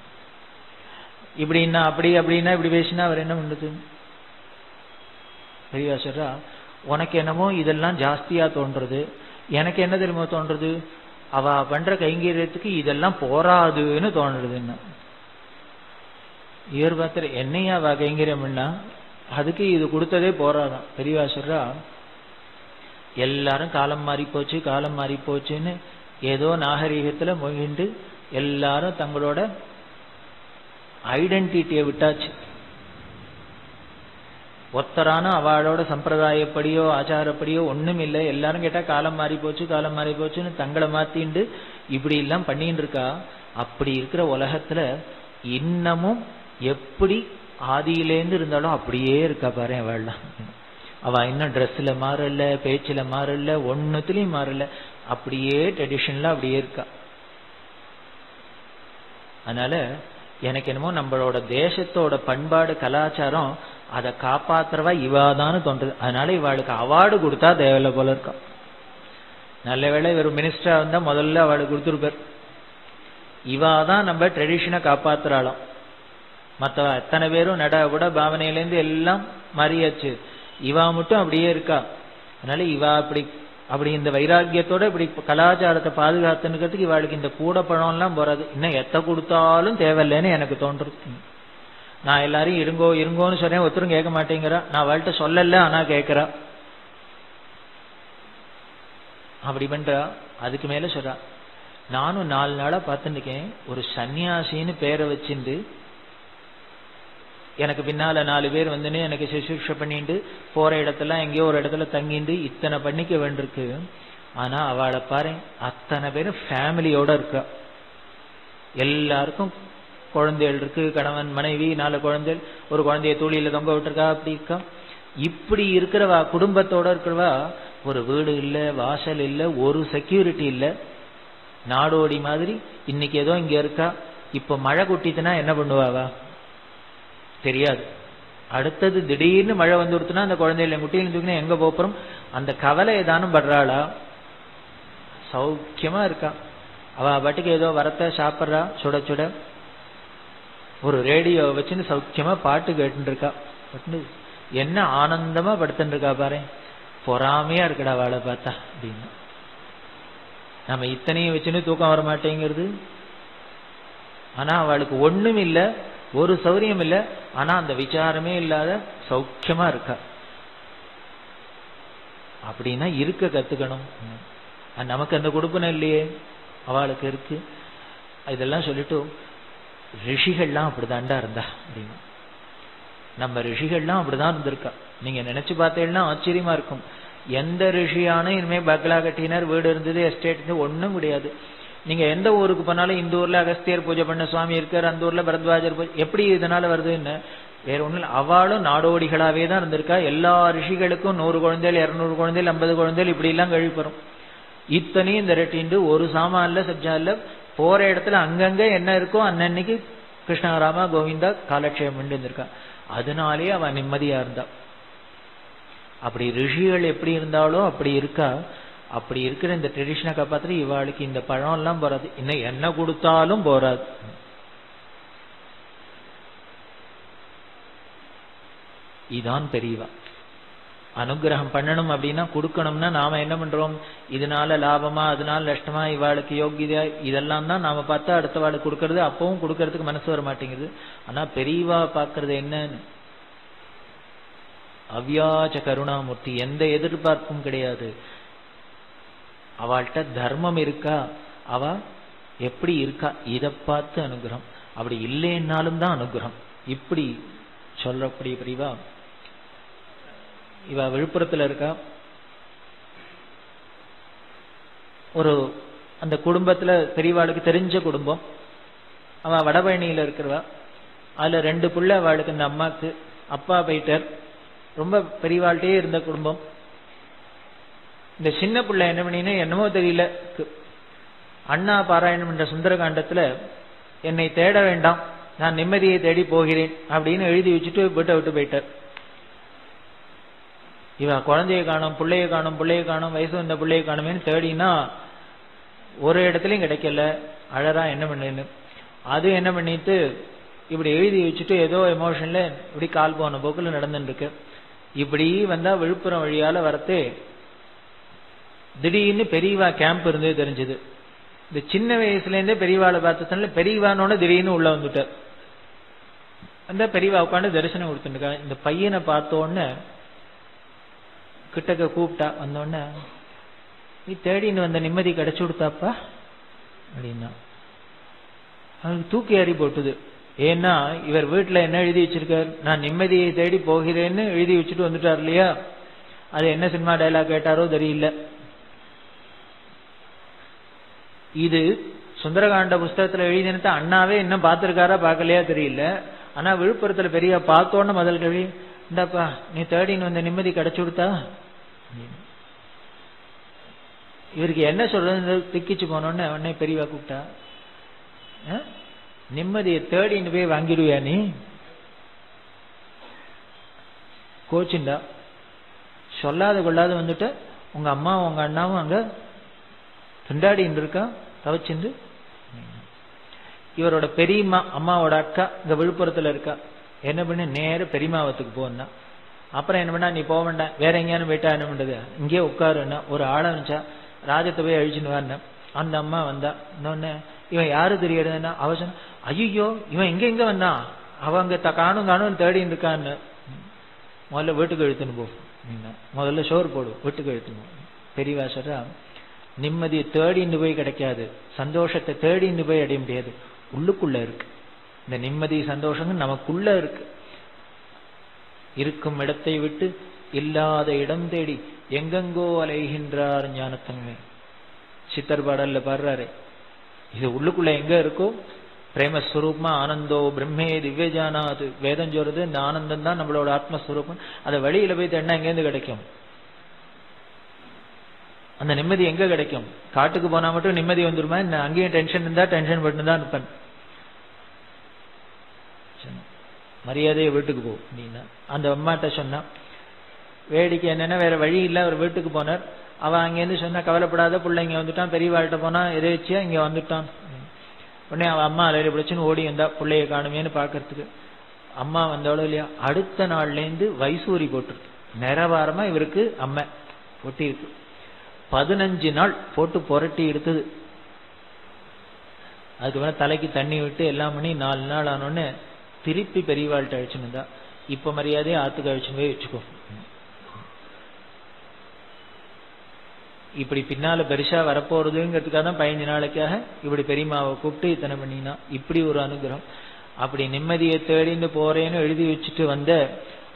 இப்படின்னா அப்படி அப்படின்னா இப்படி பேசினா அவர் என்ன பண்ணுது? பெரியவா சொல்றா உனக்கு என்னமோ இதெல்லாம் ஜாஸ்தியா தோன்றது எனக்கு என்ன தெரியுமோ தோன்றது அவ பண்ற கைங்கரியத்துக்கு இதெல்லாம் போராதுன்னு தோணுதுன்னு. இவர் பார்த்துரு என்னையா அவ கைங்கரியம் அதுக்கு இது கொடுத்ததே போராதான் பெரியவா சொல்றா எல்லாரும் காலம் மாறி போச்சு காலம் மாறி போச்சுன்னு ஏதோ நாகரீகத்துல மொழிண்டு எல்லாரும் தங்களோட ஐடென்டிட்டியை விட்டாச்சு. ஒத்தரான அவளோட சம்பிரதாயப்படியோ ஆச்சாரப்படியோ ஒன்றும் இல்லை. எல்லாரும் கேட்டா காலம் மாறி போச்சு காலம் மாறி போச்சுன்னு தங்களை மாத்திண்டு இப்படி எல்லாம் பண்ணிட்டு இருக்கா? அப்படி இருக்கிற உலகத்துல இன்னமும் எப்படி ஆதியிலேருந்து இருந்தாலும் அப்படியே இருக்கா பாரு அவள்லாம் அவ இன்னும் ட்ரெஸ்ல மாறல பேச்சுல மாறல ஒன்னுத்துலயும் மாறல. அப்படியே ட்ரெடிஷன்ல அப்படியே இருக்கா. அதனால எனக்கு என்னமோ நம்மளோட தேசத்தோட பண்பாடு கலாச்சாரம் அதை காப்பாத்துறவா இவாதான்னு தோன்றுது. அதனால இவாளுக்கு அவார்டு கொடுத்தா தேவையில்ல போல இருக்கா. நல்ல வேலை இவர் மினிஸ்டரா வந்தா முதல்ல அவளுக்கு கொடுத்துருப்பார். இவாதான் நம்ம ட்ரெடிஷனை காப்பாத்துறாளாம். மற்ற எத்தனை பேரும் நட கூட பாவனையிலேருந்து எல்லாம் மாறியாச்சு. இவா மட்டும் அப்படியே இருக்கா. அதனால இவா அப்படி அப்படி இந்த வைராக்கியத்தோட இப்படி கலாச்சாரத்தை பாதுகாத்துனுக்கிறதுக்கு இவாளுக்கு இந்த கூட பழம் எல்லாம் போறாது. இன்னும் எத்த கொடுத்தாலும் தேவையில்லைன்னு எனக்கு தோன்றுறது நான் எல்லாரையும் இருங்கோ இருங்கோன்னு சொன்னேன் ஒருத்தரும் கேட்க மாட்டேங்கிறா. நான் அவள்கிட்ட சொல்லல ஆனா கேட்கிறா. அப்படி பண்றா. அதுக்கு மேல சொல்றா நானும் நாலு நாளா பார்த்துருக்கேன் ஒரு சன்னியாசின்னு பேரை வச்சிருந்து எனக்கு பின்னால நாலு பேர் வந்துன்னு எனக்கு சுசுஷ பண்ணிட்டு போற இடத்துல எங்கேயோ ஒரு இடத்துல தங்கிண்டு இத்தனை பண்ணிக்க வேண்டியிருக்கு. ஆனா அவளை பாரு அத்தனை பேரும் ஃபேமிலியோட இருக்கா. எல்லாருக்கும் குழந்தைகள் இருக்கு கணவன் மனைவி நாலு குழந்தைகள் ஒரு குழந்தைய தூளியில தொங்க விட்டுருக்கா அப்படி இருக்கா? இப்படி இருக்கிறவா குடும்பத்தோட இருக்கிறவா ஒரு வீடு இல்ல வாசல் இல்ல ஒரு செக்யூரிட்டி இல்ல நாடோடி மாதிரி இன்னைக்கு ஏதோ இங்க இருக்கா? இப்ப மழை கொட்டித்துனா என்ன பண்ணுவாவா? தெரியாது. அடுத்தது திடீர்னு மழை வந்து கொடுத்துனா அந்த குழந்தைகளை முட்டியில் தூக்கினா எங்க போறோம் அந்த கவலை ஏதானும் படுறாளா? சௌக்கியமா இருக்கா? அவ பாட்டுக்கு ஏதோ வரத்த சாப்பிட்றா சுட சுட. ஒரு ரேடியோ வச்சுன்னு சௌக்கியமா பாட்டு கேட்டுருக்கா என்ன ஆனந்தமா படுத்துட்டு இருக்கா பாரு. பொறாமையா இருக்கடா வாழை பார்த்தா அப்படின்னு. நம்ம இத்தனையும் வச்சுன்னு தூக்கம் வர மாட்டேங்கிறது. ஆனா அவளுக்கு ஒண்ணும் இல்ல ஒரு சௌரியம் இல்ல ஆனா அந்த விசாரமே இல்லாத சௌக்கியமா இருக்கா. அப்படின்னா இருக்க கத்துக்கணும். நமக்கு அந்த கொடுப்பன இல்லையே. அவளுக்கு இருக்கு. இதெல்லாம் சொல்லிட்டு ரிஷிகள்லாம் அப்படிதான்டா இருந்தா அப்படின்னு. நம்ம ரிஷிகள்லாம் அப்படிதான் இருந்திருக்கா. நீங்க நினைச்சு பார்த்தீங்கன்னா ஆச்சரியமா இருக்கும். எந்த ரிஷியான இனிமே பக்லா கட்டினர் வீடு இருந்தது எஸ்டேட் இருந்தது ஒண்ணும் கிடையாது. நீங்க எந்த ஊருக்கு போனாலும் இந்த ஊர்ல அகஸ்தியர் பூஜை பண்ண சுவாமி இருக்கார் அந்த ஊர்ல பரத்வாஜர் பூஜை எப்படி இதனால வருதுன்னு வேற ஒண்ணும் அவளும் நாடோடிகளாவே தான் இருந்திருக்கா. எல்லா ரிஷிகளுக்கும் நூறு குழந்தைகள் இருநூறு குழந்தைகள் ஐம்பது குழந்தைகள் இப்படி எல்லாம் கழிப்பறோம் இத்தனையும் இந்த ரெட்டிண்டு ஒரு சாமான்ல சப்ஜான்ல போற இடத்துல அங்கங்க என்ன இருக்கோ அன்னன்னைக்கு கிருஷ்ணராமா கோவிந்தா காலட்சேபம் பண்ணி இருந்திருக்கா அதனாலேயே அவ நிம்மதியா இருந்தான் அப்படி ரிஷிகள் எப்படி இருந்தாலும் அப்படி இருக்கா? அப்படி இருக்கிற இந்த ட்ரெடிஷனை காப்பாத்துற இவாளுக்கு இந்த பழம் எல்லாம் போறாது. இன்னும் என்ன கொடுத்தாலும் போறாது. இதான் பெரியவா. அனுகிரகம் பண்ணணும் அப்படின்னா கொடுக்கணும்னா நாம என்ன பண்றோம்? இதனால லாபமா அதனால நஷ்டமா இவாளுக்கு யோகியதா இதெல்லாம் தான் நாம பார்த்தா அடுத்த வாளுக்கு கொடுக்கறது அப்பவும் கொடுக்கறதுக்கு மனசு வர மாட்டேங்குது. ஆனா பெரியவா பாக்குறது என்னன்னு? அவ்யாஜ கருணாமூர்த்தி எந்த எதிர்பார்ப்பும் கிடையாது. அவள்கிட்ட தர்மம் இருக்கா? அவ எப்படி இருக்கா? இதை பார்த்து அனுகிரகம். அப்படி இல்லைன்னாலும் தான் அனுகிரகம். இப்படி சொல்லக்கூடிய பிரிவா இவ விழுப்புரத்துல இருக்கா? ஒரு அந்த குடும்பத்துல பெரியவாளுக்கு தெரிஞ்ச குடும்பம். அவ வடபழனியில இருக்கிறவா. அதுல ரெண்டு புள்ள அவளுக்கு இந்த அம்மாக்கு. அப்பா போயிட்டார். ரொம்ப பெரியவாழ்கிட்டே இருந்த குடும்பம். இந்த சின்ன பிள்ளை என்ன பண்ணினா என்னமோ தெரியல. அண்ணா பாராயணம் என்ற சுந்தரகாண்டத்துல என்னை தேட வேண்டாம். நான் நிம்மதியை தேடி போகிறேன். அப்படின்னு எழுதி வச்சுட்டு வீட்டை விட்டு போயிட்டார். இவன் குழந்தைய காணும் பிள்ளைய காணும் பிள்ளைய காணும் வயசு வந்த பிள்ளைய காணுமேன்னு தேடினா ஒரு இடத்துலயும் கிடைக்கல. அழறா என்ன பண்ணு அது என்ன பண்ணிட்டு இப்படி எழுதி வச்சுட்டு ஏதோ எமோஷன்ல இப்படி கால் போன போக்குல நடந்துட்டு இருக்கு இப்படி வந்தா விழுப்புரம் வழியால வரத்து திடீர்னு பெரியவா கேம்ப் இருந்தே தெரிஞ்சது. இந்த சின்ன வயசுல இருந்தே பெரியவாளை பார்த்ததுனால பெரியவானோட திடீர்னு உள்ள வந்துட்டார் அந்த பெரியவா உட்காந்து தரிசனம் கொடுத்துருக்கா இந்த பையனை பார்த்த உடனே கிட்டக்க கூப்பிட்டா வந்தோடனே நீ தேடின்னு வந்த நிம்மதி கிடைச்சு கொடுத்தாப்பா? அப்படின்னா அவனுக்கு தூக்கி ஏறி போட்டுது. ஏன்னா இவர் வீட்டுல என்ன எழுதி வச்சிருக்கார்? நான் நிம்மதியை தேடி போகிறேன்னு எழுதி வச்சுட்டு வந்துட்டார் இல்லையா? அது என்ன சினிமா டைலாக் கேட்டாரோ தெரியல. இது சுந்தரகாண்ட புஸ்தகத்துல எழுதினத அண்ணாவே இன்னும் பார்த்திருக்காரா பார்க்கலையா தெரியல. ஆனா விழுப்புரத்துல பெரிய பார்த்தோன்னு முதல் கேள்வி இந்தாப்பா நீ தேடின்னு வந்த நிம்மதி கிடைச்சு கொடுத்தா? இவருக்கு என்ன சொல்றது திக்கிச்சு போனோன்னு உடனே பெரியவா கூப்பிட்டா நிம்மதியை தேடின்னு போய் வாங்கிடுவியா நீ? கோச்சுண்டா. சொல்லாத கொள்ளாத வந்துட்டு உங்க அம்மாவும் உங்க அண்ணாவும் அங்க திண்டாடின்னு இருக்கா? தவச்சிண்டு. இவரோட பெரியம்மா அம்மாவோட அக்கா இங்க விழுப்புரத்துல இருக்கா? என்ன பண்ணு? நேர பெரியமாவத்துக்கு போனா அப்புறம் என்ன பண்ணா நீ போக வேண்டாம். வேற எங்கேயானு போயிட்டா என்ன பண்றது இங்கே உட்காருன்னா. ஒரு ஆள் இருந்துச்சா ராஜத்தை போய் அழிச்சுன்னு வரேன் அந்த அம்மா வந்தா. இன்னொன்னு இவன் யாரு தெரியறதுன்னா அவ சொன்ன ஐயோ இவன் எங்க எங்க வந்தான் அவங்க த காணும் காணும் தேடின்னு இருக்கான்னு முதல்ல வீட்டுக்கு எழுத்துன்னு போ. முதல்ல சோறு போடு. வீட்டுக்கு எழுத்துன்னு பெரியவா சொல்றா நிம்மதியை தேடின்னு போய் கிடைக்காது. சந்தோஷத்தை தேடின்னு போய் அடைய முடியாது. உள்ளுக்குள்ள இருக்கு. இந்த நிம்மதி சந்தோஷங்கள் நமக்குள்ள இருக்கு. இருக்கும் இடத்தை விட்டு இல்லாத இடம் தேடி எங்கெங்கோ அலைகின்றார் ஞானத்தன்மை. சித்தர் பாடல்ல பாடுறாரு. இது உள்ளுக்குள்ள எங்க இருக்கோ பிரேமஸ்வரூபமா ஆனந்தோ பிரம்மே திவ்யஜானாது வேதம் சொல்றது இந்த ஆனந்தம் தான் நம்மளோட ஆத்மஸ்வரூபம். அதை வழியில போய் தேடினா எங்கேருந்து கிடைக்கும்? அந்த நிம்மதி எங்க கிடைக்கும்? காட்டுக்கு போனா மட்டும் நிம்மதி வந்துருமா? என்ன அங்கேயும் டென்ஷன் இருந்தா டென்ஷன் பண்ணு தான் இருப்பேன். மரியாதையை வீட்டுக்கு போ. அப்படின்னா அந்த அம்மாட்ட சொன்னா வேடிக்கை என்னன்னா வேற வழி இல்ல அவர் வீட்டுக்கு போனார். அவன் அங்கேருந்து சொன்னா கவலைப்படாத பிள்ளைங்க வந்துட்டான் பெரியவாழ்கிட்ட போனா எதேச்சியா இங்க வந்துட்டான். உடனே அவன் அம்மா அலையில பிடிச்சுன்னு ஓடி வந்தா பிள்ளைய காணுமேன்னு பாக்குறதுக்கு அம்மா வந்தாலும் இல்லையா அடுத்த நாள்ல இருந்து வைசூரி போட்டிருக்கு. நிறவாரமா இவருக்கு அம்மை ஒட்டி இருக்கு பதினஞ்சு நாள் போட்டு புரட்டி எடுத்தது. அதுக்கப்புறம் தலைக்கு தண்ணி விட்டு எல்லாம் பண்ணி நாலு நாள் ஆனோடனே திருப்பி பெரியவாழ்கிட்ட அழிச்சுன்னு இருந்தா இப்ப மரியாதையை ஆத்துக்கு அழிச்சுன்னு போய் வச்சுக்கோ. இப்படி பின்னால பெருசா வரப்போறதுங்கிறதுக்காக தான் பதினஞ்சு நாளைக்காக இப்படி பெரியமாவை கூப்பிட்டு இத்தனை பண்ணினா. இப்படி ஒரு அனுகிரகம். அப்படி நிம்மதியை தேடின்னு போறேன்னு எழுதி வச்சுட்டு வந்த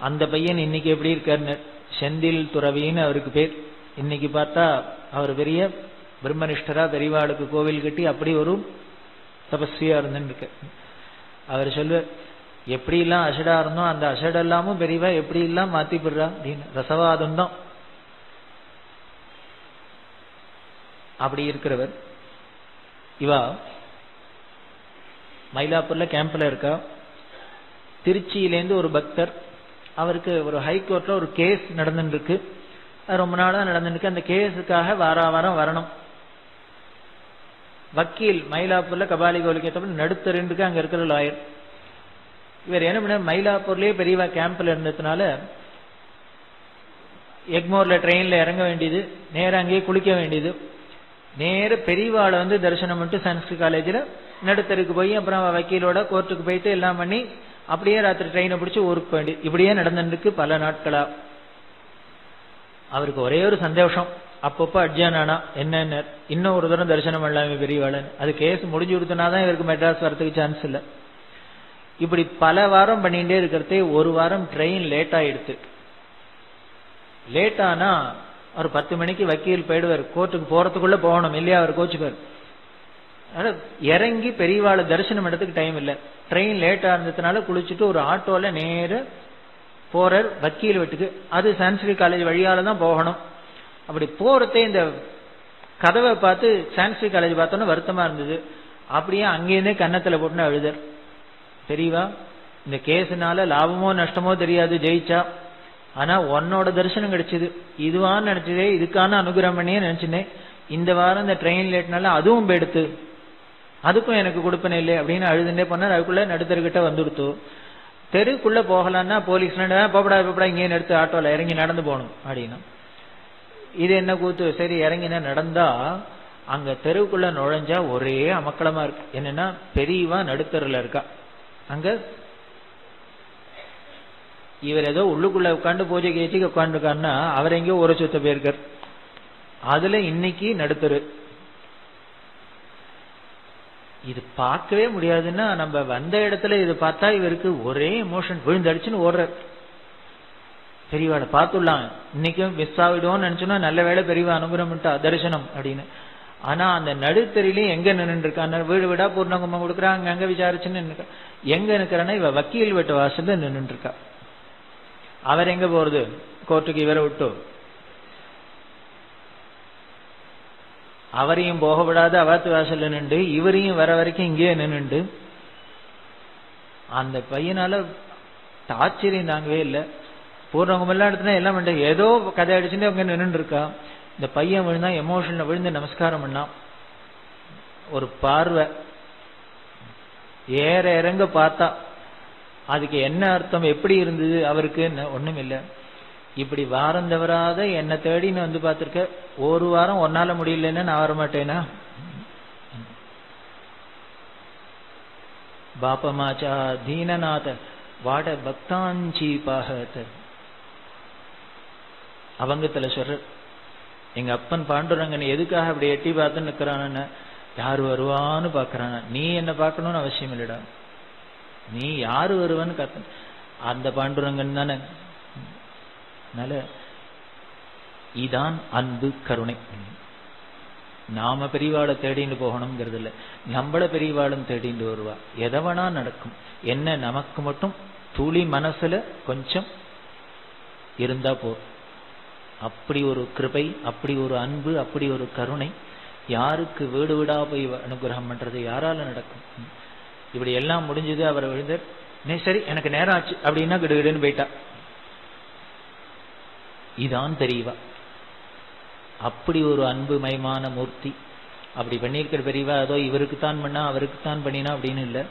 அந்த பையன் இன்னைக்கு எப்படி இருக்காருன்னு செந்தில் துறவின்னு அவருக்கு பேர். இன்னைக்கு பார்த்தா அவர் பெரிய பிரம்மனிஷ்டரா பெரியவாளுக்கு கோவில் கட்டி அப்படி ஒரு தபஸ்வியா இருந்துன்னு அவர் சொல்லுவார் எப்படி எல்லாம் அசடா இருந்தோம் அந்த அசடெல்லாமும் பெரியவா எப்படி எல்லாம் மாத்தி போடுறா அப்படின்னு. ரசவாதம் தான். அப்படி இருக்கிறவர். இவா மயிலாப்பூர்ல கேம்ப்ல இருக்கா. திருச்சியிலேருந்து ஒரு பக்தர் அவருக்கு ஒரு ஹைகோர்ட்ல ஒரு கேஸ் நடந்துருக்கு ரொம்ப நாளா நடந்துருக்கு அந்த கேஸுக்காக வார வாரம் வரணும். வக்கீல் மயிலாப்பூர்ல கபாலி கோவிலுக்கு ஏற்றப்ப அங்க இருக்கிற லாயர் இவர் என்ன பண்ண மயிலாப்பூர்லயே பெரியவா கேம்ப்ல இருந்ததுனால எக்மோர்ல ட்ரெயின்ல இறங்க வேண்டியது நேரம் அங்கேயே குளிக்க வேண்டியது. நேர பெரியவாளை வந்து தரிசனம் பண்ணிட்டு சன்ஸ்கிருத் காலேஜில் நடுத்தருக்கு போய் அப்புறம் வக்கீலோட கோர்ட்டுக்கு போயிட்டு எல்லாம் பண்ணி அப்படியே ராத்திரி ட்ரெயினை பிடிச்சி ஊருக்கு வேண்டி இப்படியே நடந்துருக்கு பல நாட்களா. அவருக்கு ஒரே ஒரு சந்தோஷம். அப்பப்போ அட்ஜானானா என்னென்ன இன்னும் ஒரு தூரம் தரிசனம் பண்ணலாமே பெரியவாளன் அது கேஸ் முடிஞ்சு கொடுத்தனாதான் இவருக்கு மெட்ராஸ் வரத்துக்கு சான்ஸ் இல்லை. இப்படி பல வாரம் பண்ணிட்டே இருக்கிறதே ஒரு வாரம் ட்ரெயின் லேட் ஆயிடுத்து. லேட் ஆனா அவர் பத்து மணிக்கு வக்கீல் போயிடுவார். கோர்ட்டுக்கு போறதுக்குள்ள போகணும். இல்லையா அவர் கோச்சுக்கார் இறங்கி பெரியவாளை தரிசனம் எடுத்துக்கு டைம் இல்லை. ட்ரெயின் லேட்டா இருந்ததுனால குளிச்சுட்டு ஒரு ஆட்டோல நேர போறார் வக்கீல் வீட்டுக்கு. அது சான்ஸ்கிரிட் காலேஜ் வழியால தான் போகணும். அப்படி போறதே இந்த கதவை பார்த்து சான்ஸ்கிரிட் காலேஜ் பார்த்தோன்னே வருத்தமா இருந்தது. அப்படியே அங்கேருந்தே கன்னத்துல போட்டுன்னு அழுதர். தெரியவா இந்த கேஸுனால லாபமோ நஷ்டமோ தெரியாது ஜெயிச்சா. ஆனா உன்னோட தரிசனம் கிடைச்சது. இதுவான்னு நினைச்சதே இதுக்கான அனுகிரகம் பண்ணியே இந்த வாரம் இந்த ட்ரெயின் லேட்னால அதுவும் போயிடுத்து. அதுக்கும் எனக்கு கொடுப்பனே இல்லை அப்படின்னு அழுதுண்டே போனார். அதுக்குள்ள நடுத்தருக்கிட்ட வந்துடுத்து. தெருக்குள்ள போகலான்னா போலீஸ் போப்படா போப்படா இங்கே நிறுத்து ஆட்டோல இறங்கி நடந்து போகணும் அப்படின்னா. இது என்ன கூத்து? சரி இறங்கினா நடந்தா அங்க தெருவுக்குள்ள நுழைஞ்சா ஒரே அமக்களமா இருக்கு. என்னன்னா பெரியவா நடுத்தருல இருக்கா. அங்க இவர் ஏதோ உள்ளுக்குள்ள உட்காந்து பூஜை கேச்சுக்கு உட்காந்துருக்காருன்னா அவர் எங்கேயோ ஒரு சுத்த போயிருக்கார். அதுல இன்னைக்கு நடுத்தரு. இது பார்க்கவே முடியாதுன்னா நம்ம வந்த இடத்துல இது பார்த்தா இவருக்கு ஒரே எமோஷன் விழுந்தடிச்சுன்னு ஓடுறார். பெரியவாட பார்த்துடலாம். இன்னைக்கும் மிஸ் ஆகிடுவோம்னு நினைச்சோம்னா நல்ல வேலை பெரியவா அனுகிரகம்ட்டா தரிசனம் அப்படின்னு. ஆனா அந்த நடுத்தறிலையும் எங்க நின்றுருக்கான் வீடு வீடா பூர்ணகுமம் கொடுக்குறாங்க அங்க விசாரிச்சுன்னு நின்னுக்கா எங்க நிக்கிறன்னா இவ வக்கீல் வீட்டு வாசல்ல நின்றுருக்கா அவர் எங்க போறது? கோர்ட்டுக்கு இவரை விட்டு. அவரையும் போக விடாத அவாத்து வாசல்ல நின்று இவரையும் வர வரைக்கும் இங்கேயே நின்னுண்டு அந்த பையனால ஆச்சரியம் தாங்கவே இல்லை. போடுறவங்க எல்லாம் எடுத்துனா எல்லாம் பண்ண ஏதோ கதை அடிச்சுட்டு அவங்க நின்று இருக்கா இந்த பையன் விழுந்தா எமோஷன்ல விழுந்து நமஸ்காரம் பண்ணான். ஒரு பார்வை. ஏற இறங்க பார்த்தா அதுக்கு என்ன அர்த்தம் எப்படி இருந்தது அவருக்கு? ஒண்ணும் இல்லை. இப்படி வாரம் தவறாத என்ன தேடின்னு வந்து பார்த்திருக்க. ஒரு வாரம் ஒன்னால முடியலன்னு நான் வரமாட்டேனா? பாப்பமாச்சா தீனநாத வாட பக்தாஞ்சி பாகத்த அவங்கத்துல சொல்ற எங்க அப்பன் பாண்டுரங்கன் எதுக்காக அப்படி எட்டி பார்த்து நிக்கிறான்னு யார் வருவான்னு பாக்குறான் நீ என்ன பார்க்கணும்னு அவசியம் இல்லடா. நீ யாரு வருவன்னு கத்த அந்த பாண்டுரங்கன் தானே. அதனால இதான் அன்பு கருணை. நாம பெரியவாளை தேடிட்டு போகணுங்கிறது இல்ல நம்மள பெரியவாளும் தேடிட்டு வருவா. எதவனா நடக்கும். என்ன நமக்கு மட்டும் துளி மனசுல கொஞ்சம் இருந்தா போதும் அப்படி ஒரு கிருபை அப்படி ஒரு அன்பு அப்படி ஒரு கருணை யாருக்கு வீடு வீடா போய் அனுகிரகம் பண்றது? யாரால நடக்கும்? இப்படி எல்லாம் முடிஞ்சது அவர் விழுந்தர் நீ சரி எனக்கு நேரம் ஆச்சு. அப்படின்னா கிடுகிடுன்னு போயிட்டா. இதான் தெரியவா அப்படி ஒரு அன்பு மயமான மூர்த்தி. அப்படி பண்ணியிருக்கிற பெரியவா ஏதோ இவருக்கு தான் பண்ணா அவருக்கு தான் பண்ணினா அப்படின்னு இல்லை.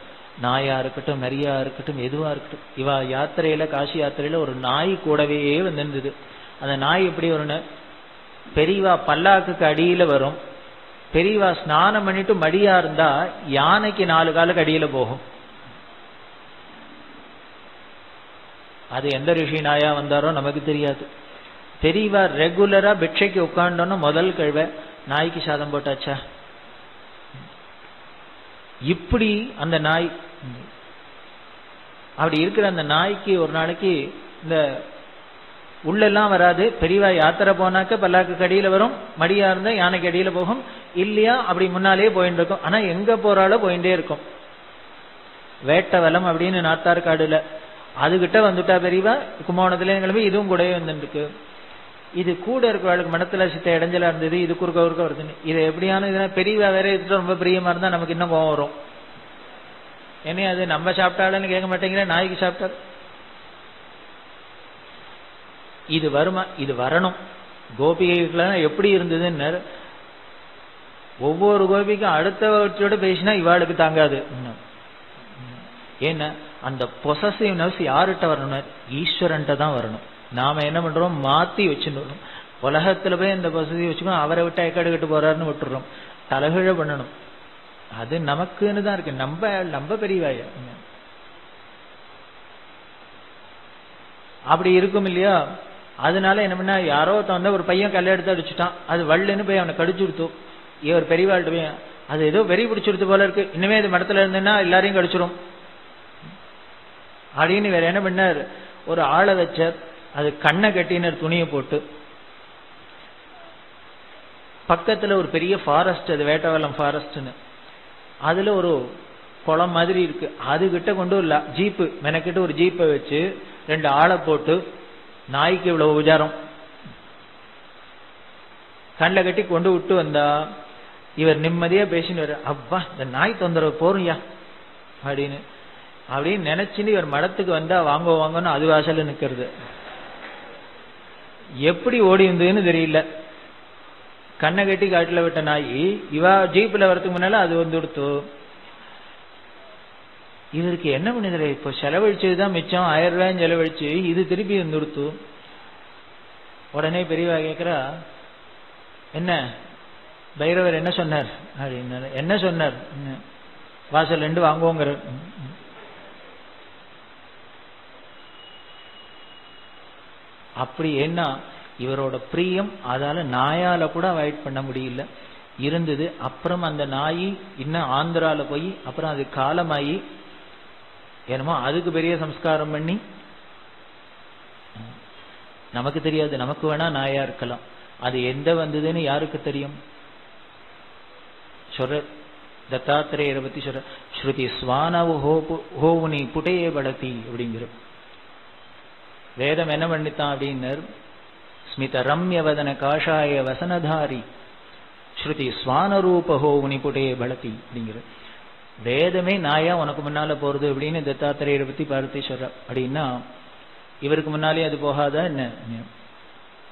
நாயா இருக்கட்டும் நரியா இருக்கட்டும் எதுவா இருக்கட்டும். இவா யாத்திரையில காசி யாத்திரையில ஒரு நாய் கூடவே வந்திருந்தது. அந்த நாய் எப்படி வரும்னு பெரியவா பல்லாக்குக்கு அடியில வரும். பெரியவா ஸ்நானம் பண்ணிட்டு மடியா இருந்தா யானைக்கு நாலு காலுக்கு அடியில போகும். அது எந்த ரிஷி நாயா வந்தாரோ நமக்கு தெரியாது. பெரியவா ரெகுலரா பிக்ஷைக்கு உட்காண்டோன்னு முதல் கழுவ நாய்க்கு சாதம் போட்டாச்சா? இப்படி அந்த நாய் அப்படி இருக்கிற அந்த நாய்க்கு ஒரு நாளைக்கு இந்த உள்ளெல்லாம் வராது. பெரியவா யாத்திரை போனாக்க பல்லாக்கு கடியில வரும். மடியா இருந்தா யானைக்கு அடியில போகும். இல்லையா அப்படி முன்னாலே போயிட்டு இருக்கும். ஆனா எங்க போறாலும் போயிட்டே இருக்கும். வேட்ட வலம் அப்படின்னு நாத்தார் காடுல. அதுகிட்ட வந்துட்டா பெரியவா கும்பகோணத்துல கிளம்பி இதுவும் கூடவே வந்துருக்கு இது கூட இருக்கிறவளுக்கு மனத்துல சித்த இடைஞ்சலா இருந்தது. இது குறுக்க குறுக்க வருதுன்னு. இது எப்படியான இதுனா பெரியவா வேற எடுத்துட்டு ரொம்ப பிரியமா இருந்தா நமக்கு இன்னும் கோவம் வரும். ஏன்னா அது நம்ம சாப்பிட்டாலும் கேட்க மாட்டேங்கிற? நாய்க்கு சாப்பிட்டாரு இது வருமா? இது வரணும். கோபிகைக்கெல்லாம் எப்படி இருந்ததுன்னு ஒவ்வொரு கோபிக்கும் அடுத்தவற்றோட பேசினா இவாளுக்கு தாங்காது. ஏன்னா அந்த பொசசிவ்னஸ் யார்கிட்ட வரணும் ஈஸ்வரன்ட்ட தான் வரணும். நாம என்ன பண்றோம்? மாத்தி வச்சுட்டு உலகத்துல போய் இந்த பொசசிவ் வச்சுக்கோ அவரை விட்டு ஏக்காடு கட்டு போறாருன்னு விட்டுறோம். தலைகீழ பண்ணணும். அது நமக்குன்னு தான் இருக்கு. நம்ம நம்ம பெரியவாய. அப்படி இருக்கும் இல்லையா? அதனால என்ன பண்ண யாரோ வந்து ஒரு பையன் கல்லை எடுத்து அடிச்சுட்டான். அது வள்ளுன்னு போய் அவனை கடிச்சு கொடுத்தோம் இவர் பெரியவாள்கிட்ட போய் அது ஏதோ வெறி பிடிச்சிருத்து போல இருக்கு. இனிமே இது மடத்துல இருந்தேன்னா எல்லாரையும் கடிச்சிடும் அப்படின்னு வேற என்ன பண்ணார்? ஒரு ஆளை வச்சார். அது கண்ணை கட்டினர் துணியை போட்டு. பக்கத்துல ஒரு பெரிய ஃபாரஸ்ட் அது வேட்டவலம் ஃபாரஸ்ட்னு அதுல ஒரு குளம் மாதிரி இருக்கு. அது கிட்ட கொண்டு ஒரு ஜீப்பு மெனக்கிட்ட ஒரு ஜீப்பை வச்சு ரெண்டு ஆளை போட்டு நாய்க்கு இவ்வளவு உபச்சாரம் கண்ணில் கட்டி கொண்டு விட்டு வந்தா இவர் நிம்மதியா பேசின்னு அப்பா இந்த நாய் தொந்தரவு போறியா அப்படின்னு. அப்படின்னு நினைச்சுன்னு இவர் மடத்துக்கு வந்தா வாங்க வாங்கன்னு அது வாசல்ல நிக்கிறது. எப்படி ஓடி இருந்ததுன்னு தெரியல. கண்ணை கட்டி காட்டில் விட்ட நாய் இவா ஜீப்ல வரதுக்கு முன்னால அது வந்து கொடுத்தோம் இதற்கு என்ன பண்ணுது இப்போ செலவழிச்சதுதான் மிச்சம். ஆயிரம் ரூபாயும் செலவழிச்சு இது திருப்பி வந்து உடனே பெரியவா கேட்கிறா என்ன? பைரவர் என்ன சொன்னார்? அப்படின்னாரு. என்ன சொன்னார்? வாசல் ரெண்டு வாங்குவோங்கிற அப்படி என்ன இவரோட பிரியம் அதால நாயால கூட அவாய்ட் பண்ண முடியல. இருந்தது. அப்புறம் அந்த நாய் இன்னும் ஆந்திரால போய் அப்புறம் அது காலமாயி என்னமோ அதுக்கு பெரிய சம்ஸ்காரம் பண்ணி நமக்கு தெரியாது நமக்கு வேணா நாயா இருக்கலாம். அது எந்த வந்ததுன்னு யாருக்கு தெரியும்? சொல்ற தத்தாத்திரேயரை பத்தி சொல்ற ஸ்ருதி ஸ்வானவு ஹோவுனி புட்டையே படத்தி அப்படிங்கிற. வேதம் என்ன பண்ணித்தான் அப்படின்னர்? ஸ்மித ரம்யவதன காஷாய வசனதாரி ஸ்ருதி ஸ்வானரூப ஹோவுனி புட்டையே பலத்தி அப்படிங்கிற. வேதமே நாயா உனக்கு முன்னால போறது அப்படின்னு தத்தாத்திரேயரை பத்தி பார்த்து சொல்ற. அப்படின்னா இவருக்கு முன்னாலே அது போகாதா என்ன?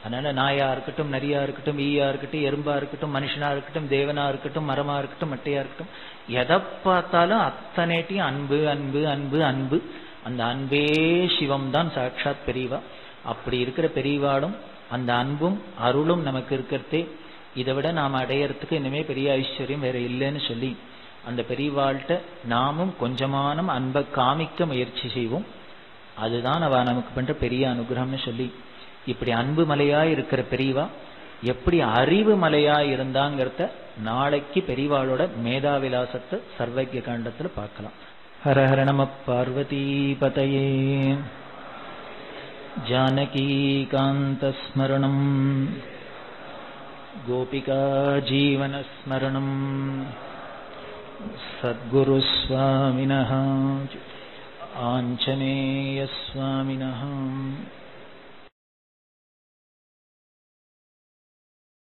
அதனால நாயா இருக்கட்டும் நரியா இருக்கட்டும் ஈயா இருக்கட்டும் எறும்பா இருக்கட்டும் மனுஷனா இருக்கட்டும் தேவனா இருக்கட்டும் மரமா இருக்கட்டும் மட்டையா இருக்கட்டும் எதை பார்த்தாலும் அத்தனைட்டையும் அன்பு அன்பு அன்பு அன்பு. அந்த அன்பே சிவம் தான் சாட்சாத் பெரியவா. அப்படி இருக்கிற பெரியவாடும் அந்த அன்பும் அருளும் நமக்கு இருக்கிறதே. இதை விட நாம் அடையறதுக்கு இனிமே பெரிய ஐஸ்வர்யம் வேற இல்லைன்னு சொல்லி அந்த பெரியவாள்கிட்ட நாமும் கொஞ்சமானும் அன்பை காமிக்க முயற்சி செய்வோம். அதுதான் அவ நமக்கு பண்ற பெரிய அனுகிரகம்னு சொல்லி. இப்படி அன்பு மலையா இருக்கிற பெரியவா எப்படி அறிவு மலையா இருந்தாங்கிறத நாளைக்கு பெரியவாளோட மேதாவிலாசத்தை சர்வஜ காண்டத்துல பார்க்கலாம். ஹர ஹர நம பார்வதி பதையே ஜானகி காந்த ஸ்மரணம் கோபிகா ஜீவனஸ்மரணம் सद्गुरुस्वामिनः आञ्जनेयस्वामिनः